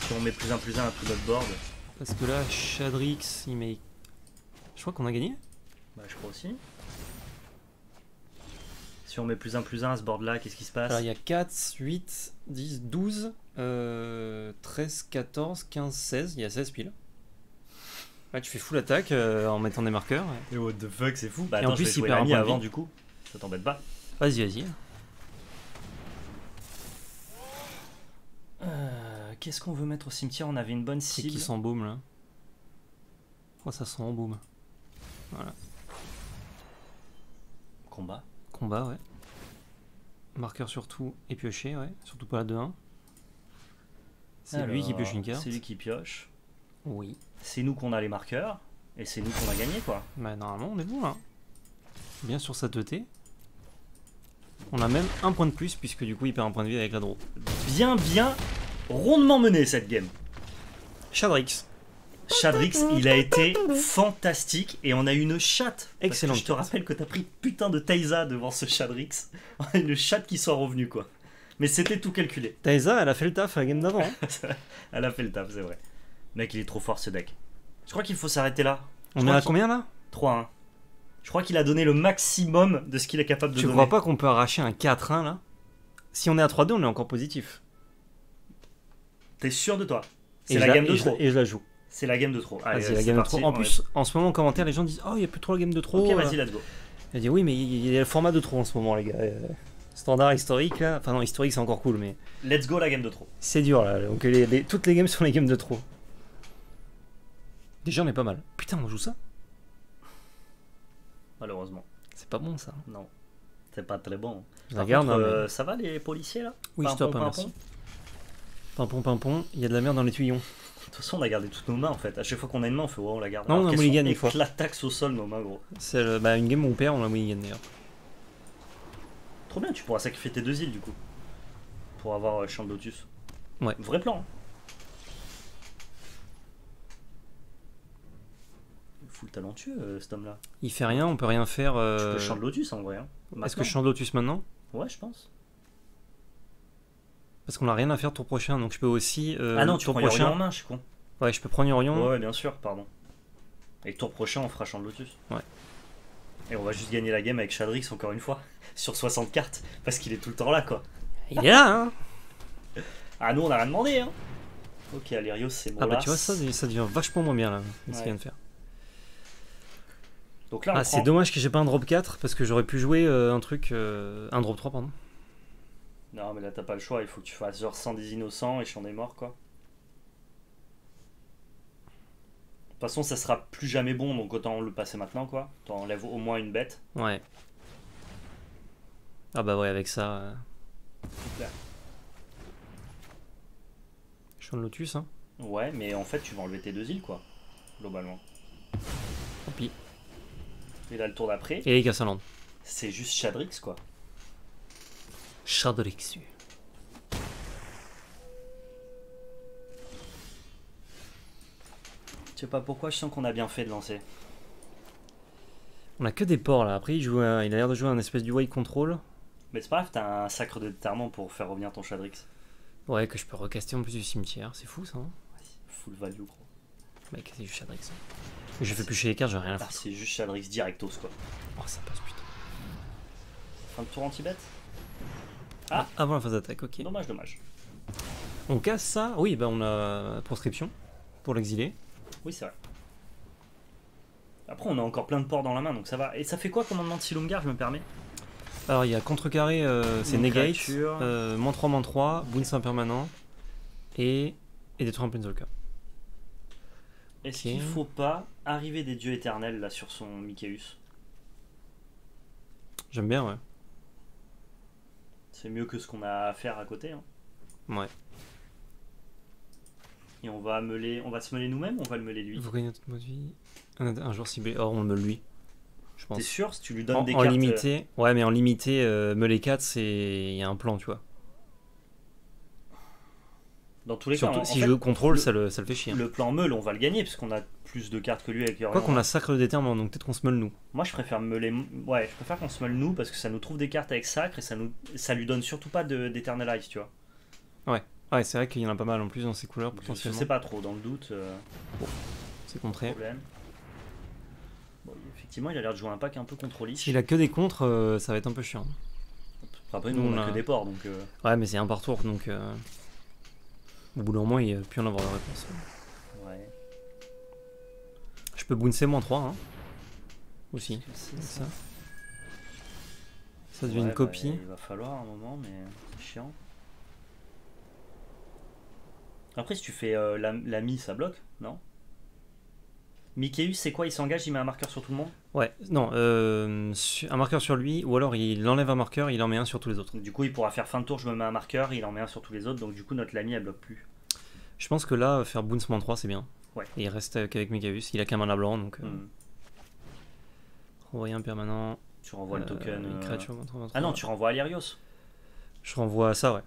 si on met plus 1 plus 1 à tout notre board, Parce que là, Shadrix, il met. Je crois qu'on a gagné bah, je crois aussi. Si on met plus 1 plus 1 à ce board là, qu'est-ce qui se passe? Alors, il y a 4, 8, 10, 12, euh, 13, 14, 15, 16. Il y a 16 piles. Là, tu fais full attaque euh, en mettant des marqueurs. Et what the fuck, c'est fou Bah Et en plus, je vais il jouer perd un l'ami point de avant vie. du coup. Ça t'embête pas Vas-y, vas-y. Euh, Qu'est-ce qu'on veut mettre au cimetière? On avait une bonne C'est cible. qui s'embaume là? Oh, ça sent embaume. Combat. Combat, ouais. Marqueur surtout et piocher, ouais. Surtout pas la 2-1. C'est lui qui Alors, pioche une carte. C'est lui qui pioche. Oui. C'est nous qu'on a les marqueurs. Et c'est nous qu'on a gagné quoi. Bah, normalement, on est bon là. Bien sur sa teuté. On a même un point de plus, puisque du coup, il perd un point de vie avec la draw. Bien, bien, rondement mené cette game. Shadrix. Shadrix, il a été fantastique et on a eu une chatte. Excellente Je te rappelle que t'as pris putain de Taisa devant ce Shadrix. une chatte qui soit revenue quoi. Mais c'était tout calculé. Taesa, elle a fait le taf à la game d'avant. hein. Elle a fait le taf, c'est vrai. Mec, il est trop fort ce deck. Je crois qu'il faut s'arrêter là. On est à combien là 3-1. Je crois qu'il a donné le maximum de ce qu'il est capable de Tu donner. crois pas qu'on peut arracher un 4-1 là Si on est à 3-2, on est encore positif. T'es sûr de toi C'est la game de et je trop. Et je la joue. C'est la game de trop. Allez, Vas-y, la c'est game de parti. trop. En plus, en ce moment, en commentaire, les gens disent Oh, il n'y a plus trop la game de trop. Ok, euh. vas-y, let's go. Elle dit oui, mais il y a le format de trop en ce moment, les gars. Euh, Standard historique là. Enfin, non, historique c'est encore cool, mais Let's go la game de trop. c'est dur là. Donc, les- les- toutes les games sont les games de trop. Déjà, on est pas mal. Putain, on joue ça Malheureusement. C'est pas bon ça. Non. C'est pas très bon. Par regarde, contre, hein, mais- euh, ça va les policiers là Oui, Pimpon, stop, hein, pimpon merci. Pimpon, pimpon, il y a de la merde dans les tuyaux. toute façon, on a gardé toutes nos mains en fait. À chaque fois qu'on a une main, on fait ouais, on la garde. Non, on a qu'elles mulligan sont une fois. éclataxes au sol, nos mains, gros. C'est le- bah, une game où on perd, on a mulligan d'ailleurs. Trop bien, tu pourras sacrifier tes deux îles du coup. Pour avoir euh, Champ de Lotus. Ouais. Vrai plan. hein. Full talentueux euh, cet homme-là. Il fait rien, on peut rien faire. Tu euh, peux Champ de Lotus en vrai. hein. Est-ce que je chante Lotus maintenant? Ouais, je pense. Parce qu'on a rien à faire tour prochain, donc je peux aussi. euh, ah non, tu tour prends Yorion en prochain. main, je suis con. Ouais, je peux prendre Yorion. Ouais, bien sûr, pardon. Et tour prochain, on fera Champ de Lotus. Ouais. Et on va juste gagner la game avec Shadrix encore une fois. Sur 60 cartes. Parce qu'il est tout le temps là, quoi. Il est là, hein Ah, nous, on a rien demandé, hein. Ok, Alerios, c'est bon. Ah bah tu vois, ça, ça devient vachement moins bien là, ce qu'il vient de faire. Donc là, on Ah, prend- c'est dommage que j'ai pas un drop 4 parce que j'aurais pu jouer euh, un truc. euh, un drop 3, pardon. Non, mais là, t'as pas le choix. Il faut que tu fasses genre 100 des innocents et j'en ai mort, quoi. De toute façon, ça sera plus jamais bon, donc autant le passer maintenant, quoi. T'en enlèves au moins une bête. Ouais. Ah bah ouais, avec ça. Euh... clair. Chant de Lotus, hein. Ouais, mais en fait, tu vas enlever tes deux îles, quoi. Globalement. Tant pis. Et là, le tour d'après, Et les Cassaland. c'est juste Shadrix, quoi. Chadrixu. Je sais pas pourquoi, je sens qu'on a bien fait de lancer. On a que des ports là. Après, il, joue un- il a l'air de jouer un espèce du wide control. Mais c'est pas grave, t'as un sacre de déterrement pour faire revenir ton Shadrix. Ouais, que je peux recaster en plus du cimetière. C'est fou ça. Hein Full value, gros. Mec, c'est juste Chadrix. Je fais plus chez les cartes, j'ai rien à Ah, foutre. c'est juste Shadrix directos, quoi. Oh, ça passe putain. Fin de tour anti-bet Ah, avant la phase d'attaque, ok. Dommage, dommage. On casse ça Oui, bah on a proscription pour l'exiler. Oui, c'est vrai. Après, on a encore plein de ports dans la main, donc ça va. Et ça fait quoi, commandement de Silumgar, je me permets? Alors il y a contrecarré, euh, c'est negate, euh, moins 3, moins 3, bounce impermanent et, et détruire un planeswalker. Est-ce qu'il faut pas arriver des dieux éternels là sur son Micaeus J'aime bien, ouais. C'est mieux que ce qu'on a à faire à côté. hein. Ouais. Et on va meuler, on va se meuler nous-mêmes, ou on va le meuler lui? Vous gagnez notre de vie. Un, jour ciblé. Or, on le meule lui. Je pense. T'es sûr si tu lui donnes En, des en cartes euh, limité. Ouais, mais en limité, euh, meuler 4, c'est. Il y a un plan, tu vois. Dans tous les Surtout cas, en- si en je fait, contrôle, le- ça, le, ça le fait chier. hein. le plan meule, on va le gagner parce qu'on a plus de cartes que lui avec Quoi qu'on a sacre de déterminant, donc peut-être qu'on se meule nous. Moi, je préfère meuler. Ouais, je préfère qu'on se meule nous parce que ça nous trouve des cartes avec sacre et ça nous, ça lui donne surtout pas de d'Eternalize, tu vois. Ouais, c'est vrai qu'il y en a pas mal en plus dans ces couleurs Je potentiellement. sais pas trop, dans le doute. euh, C'est contré. Bon, effectivement, il a l'air de jouer un pack un peu contrôliste. S'il a que des contres, euh, ça va être un peu chiant. Après, nous, Nous, on on a a- que des ports, donc. euh, Ouais, mais c'est un par tour, donc. Au bout d'un moment, il n'y a plus en avoir de réponse. ouais. Je peux bouncer moins 3, hein. Aussi. C'est, ça. Ça devient Ouais, une bah, copie. il va falloir un moment, mais c'est chiant. Après, si tu fais euh, la, la mi, ça bloque, non? Mickeyus, c'est quoi? Il s'engage, il met un marqueur sur tout le monde? Ouais, non, euh, un marqueur sur lui, ou alors il enlève un marqueur, il en met un sur tous les autres. Du coup, il pourra faire fin de tour, je me mets un marqueur, il en met un sur tous les autres, donc du coup, notre lami, elle bloque plus. Je pense que là, faire moins 3, c'est bien. Ouais. Et il reste qu'avec Mikaeus, il a qu'un mana blanc, donc euh, Hmm. renvoyer un permanent. Tu renvoies le euh, token. une euh, créature moins 3, moins 3. Ah non, tu renvoies Alirios. Je renvoie ça, ouais.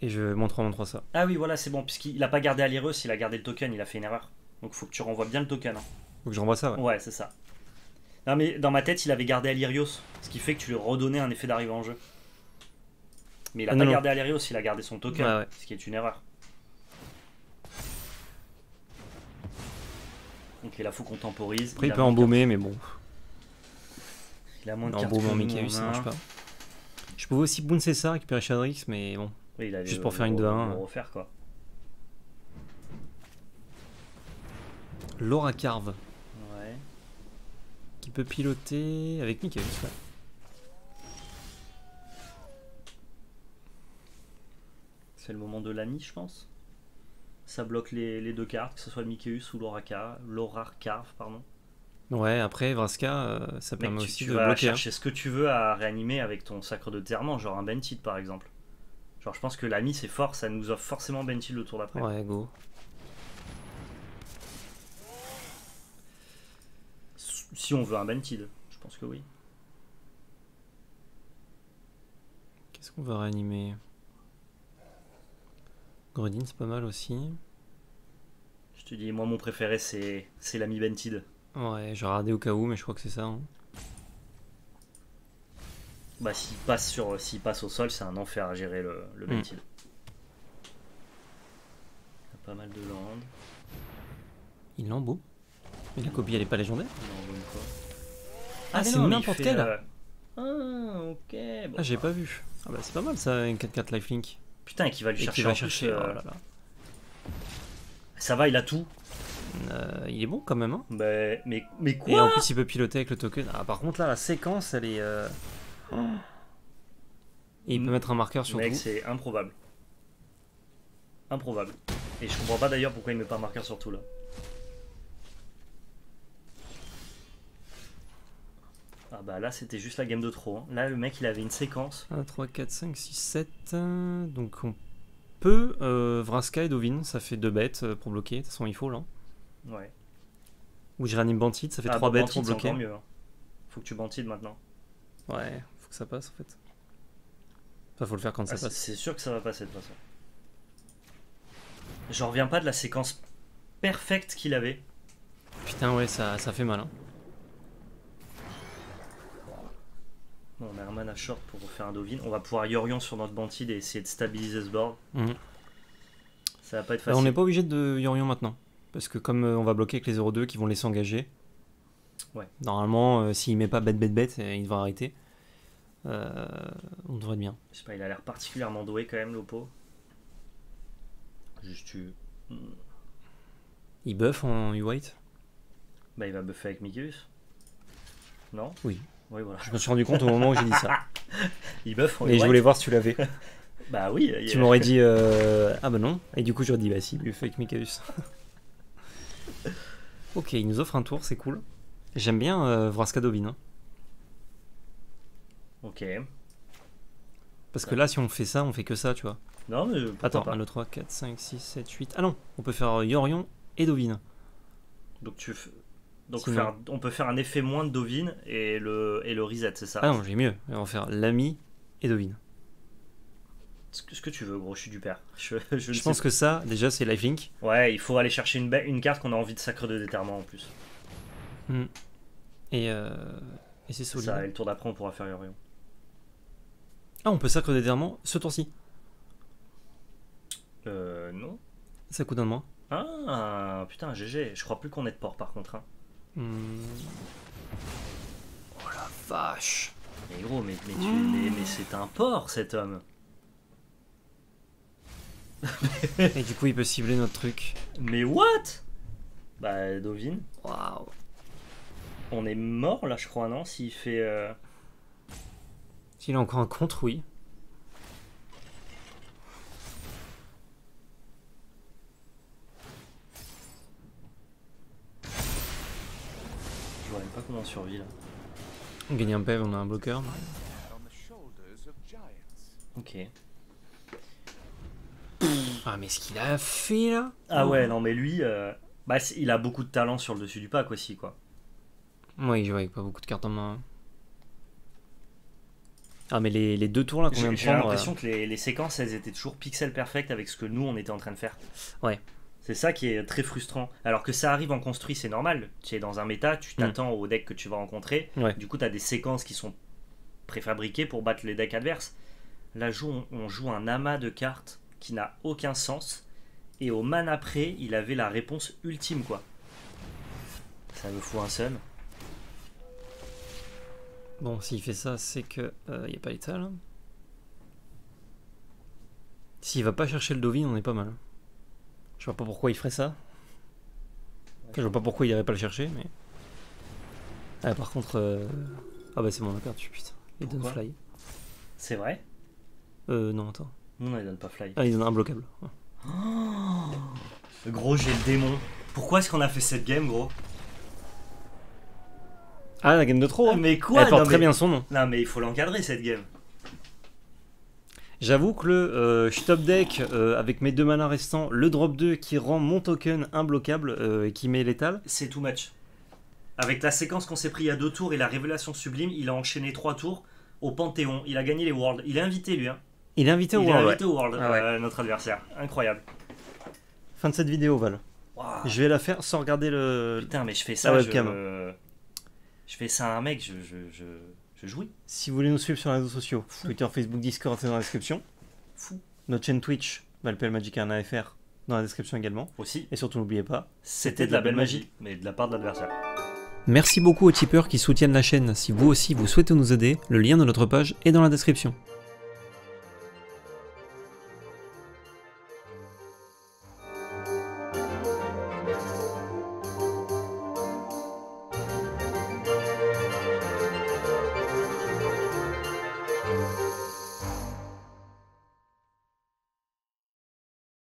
Et je 3, moins 3 ça. Ah oui, voilà, c'est bon, puisqu'il a pas gardé Alirios, il a gardé le token, il a fait une erreur. Donc faut que tu renvoies bien le token. hein. Faut que je renvoie ça, ouais. Ouais, c'est ça. Non, mais dans ma tête, il avait gardé Alirios, ce qui fait que tu lui redonnais un effet d'arrivée en jeu. Mais il a Ah, pas non, gardé Alirios, il a gardé son token, Ouais, ouais. ce qui est une erreur. Donc là, faut qu'on temporise. Après, il a peut embaumer, mais bon. Il a moins de on ça a. marche pas. Je pouvais aussi bouncer ça, récupérer Shadrix, mais bon. Oui, il a Juste pour faire une le- 2-1. le refaire, quoi. Laura Carve. Qui peut piloter avec Mikaeus, ouais. C'est le moment de l'ami, je pense. Ça bloque les, les deux cartes, que ce soit Mikeus ou Loraka, Lorar Carve, pardon. Ouais, après, Vraska, euh, ça Mec, permet tu, aussi tu de vas bloquer. hein. chercher ce que tu veux à réanimer avec ton sacre de terrement, genre un Bentit par exemple. Genre, je pense que l'ami c'est fort, ça nous offre forcément Bentit le tour d'après. Ouais, go. Si on veut un Bantid, je pense que oui. Qu'est-ce qu'on va réanimer? Gredin, c'est pas mal aussi. Je te dis, moi mon préféré c'est c'est l'ami Bentid. Ouais, j'ai regardé au cas où, mais je crois que c'est ça. hein. Bah s'il passe sur s'il passe au sol, c'est un enfer à gérer le, le Mm. Bentid. Il a pas mal de landes. Il l'embaut. Mais la copie, elle est pas légendaire quoi. Ah, mais c'est n'importe quelle. euh, Ah ok. bon. Ah, j'ai pas vu. Ah bah c'est pas mal ça, une 4-4 lifelink. Putain, et qui va lui Et chercher va en plus, chercher. euh, oh là là. Ça va, il a tout. Euh, il est bon quand même. Hein. Mais mais mais Et en quoi plus, il peut piloter avec le token. Ah, par contre, là, la séquence, elle est. euh, Et il peut Mm. mettre un marqueur sur Mec, tout. c'est improbable. Improbable. Et je comprends pas d'ailleurs pourquoi il met pas un marqueur sur tout là. Ah bah là c'était juste la game de trop. hein. Là le mec il avait une séquence. 1, 3, 4, 5, 6, 7. euh, Donc on peut. Euh, Vraska et Dovin, ça fait 2 bêtes euh, pour bloquer. De toute façon, il faut là. Ouais. Ou je réanime Bantid, ça fait Ah, 3 bah, bêtes Bantid, pour bloquer. encore mieux. hein. Faut que tu bantides maintenant. Ouais, faut que ça passe en fait. Enfin, faut le faire quand Ah, ça c'est passe. c'est sûr que ça va passer de toute façon. Je reviens pas de la séquence perfecte qu'il avait. Putain, ouais, ça, ça fait mal. Hein. On a un mana short pour faire un Dovin. On va pouvoir Yorion sur notre Bantid et essayer de stabiliser ce board. Mhm. Ça va pas être Alors, facile. on n'est pas obligé de Yorion maintenant. Parce que comme euh, on va bloquer avec les 0-2 qui vont laisser engager. Ouais. Normalement, euh, s'il met pas bête bête bête, euh, il devra arrêter. Euh, on devrait être bien. Je sais pas, il a l'air particulièrement doué quand même, Lopo. Juste tu. Il buff en U-White? Bah, il va buffer avec Mikius. Non? Oui. Oui, voilà. Je me suis rendu compte au moment où j'ai dit ça. Il buff Mais je voulais voir si tu l'avais. Bah oui. y a- tu m'aurais dit euh, ah bah non. Et du coup j'aurais dit bah si, buff avec Mikaeus. ok, il nous offre un tour, c'est cool. J'aime bien euh, Vraska Dovin. hein. Ok. Parce que là, si on fait ça, on fait que ça, tu vois. Non, mais. Attends, pas. 1, 2, 3, 4, 5, 6, 7, 8. Ah non, on peut faire Yorion et Dovin. Donc tu. f- Donc Sinon- faire- on peut faire un effet moins de Dovin et le, et le reset, c'est ça Ah non, j'ai mieux. On va faire l'ami et Dovin. ce, que, ce que tu veux, gros, je suis du père. Je, pense que ça, déjà, c'est lifelink. Ouais, il faut aller chercher une, une carte qu'on a envie de sacre de déterrement en plus. Et, euh, et c'est solide. ça, et le tour d'après, on pourra faire Yorion. Ah, on peut sacre d'éterrement ce tour-ci. Euh, non. Ça coûte un de moins. Ah, putain, GG. Je crois plus qu'on est de port par contre. hein. Hmm. Oh la vache. Mais gros, mais, mais, tu- mais, mais c'est un porc cet homme. Et du coup, il peut cibler notre truc. Mais what? Bah, Dovin, Waouh. on est mort là, je crois, non? S'il fait. euh, S'il a encore un contre, oui. Je vois même pas comment on survit là. On gagne un PEV, on a un bloqueur. Ok. Ah, mais ce qu'il a fait là Ah ouais, non, mais lui, euh, bah, il a beaucoup de talent sur le dessus du pack aussi, quoi. Ouais, il joue avec pas beaucoup de cartes en main. Ah, mais les, les deux tours là qu'on vient J'ai de j'ai prendre. l'impression que les, les séquences, elles étaient toujours pixel perfect avec ce que nous, on était en train de faire. Ouais. C'est ça qui est très frustrant. Alors que ça arrive en construit, c'est normal. Tu es dans un méta, tu t'attends au deck que tu vas rencontrer. Ouais. Du coup, tu as des séquences qui sont préfabriquées pour battre les decks adverses. Là, on, joue un amas de cartes qui n'a aucun sens. Et au man après, il avait la réponse ultime, quoi. Ça me fout un seum. Bon, s'il fait ça, c'est que il n'y a pas l'étal. hein. S'il va pas chercher le Dovin, on est pas mal. Je vois pas pourquoi il ferait ça. Enfin, je vois pas pourquoi il irait pas le chercher, mais. Ah, par contre. euh, Ah bah c'est bon, on a perdu, putain. Il donne fly. C'est vrai? Euh, non, attends. Non, non, il donne pas fly. Ah, il donne un bloquable. Gros, j'ai le démon. Pourquoi est-ce qu'on a fait cette game, gros? Ah, la game de trop, hein. Mais quoi? Elle porte non, très mais... bien son nom. non, mais il faut l'encadrer, cette game. J'avoue que le euh, je top deck euh, avec mes deux manas restants, le drop 2 qui rend mon token imbloquable euh, et qui met l'étal, C'est too much. Avec la séquence qu'on s'est pris il y a deux tours et la révélation sublime, il a enchaîné trois tours au Panthéon. Il a gagné les Worlds. Il est invité, lui. Hein. Il est invité au il est ouais. invité au World, Ah ouais. euh, notre adversaire. Incroyable. Fin de cette vidéo, Val. Je vais la faire sans regarder le. Putain, mais je fais La ça. webcam. Je... je fais ça à un mec, je, je, je, je jouis. Si vous voulez nous suivre sur les réseaux sociaux, Twitter, Facebook, Discord, c'est dans la description. Fou. Notre chaîne Twitch, Valpel Magic Arena FR, dans la description également. Aussi, Et surtout, n'oubliez pas. c'était de la belle magie, mais de la part de l'adversaire. Merci beaucoup aux tipeurs qui soutiennent la chaîne. Si vous aussi vous souhaitez nous aider, le lien de notre page est dans la description.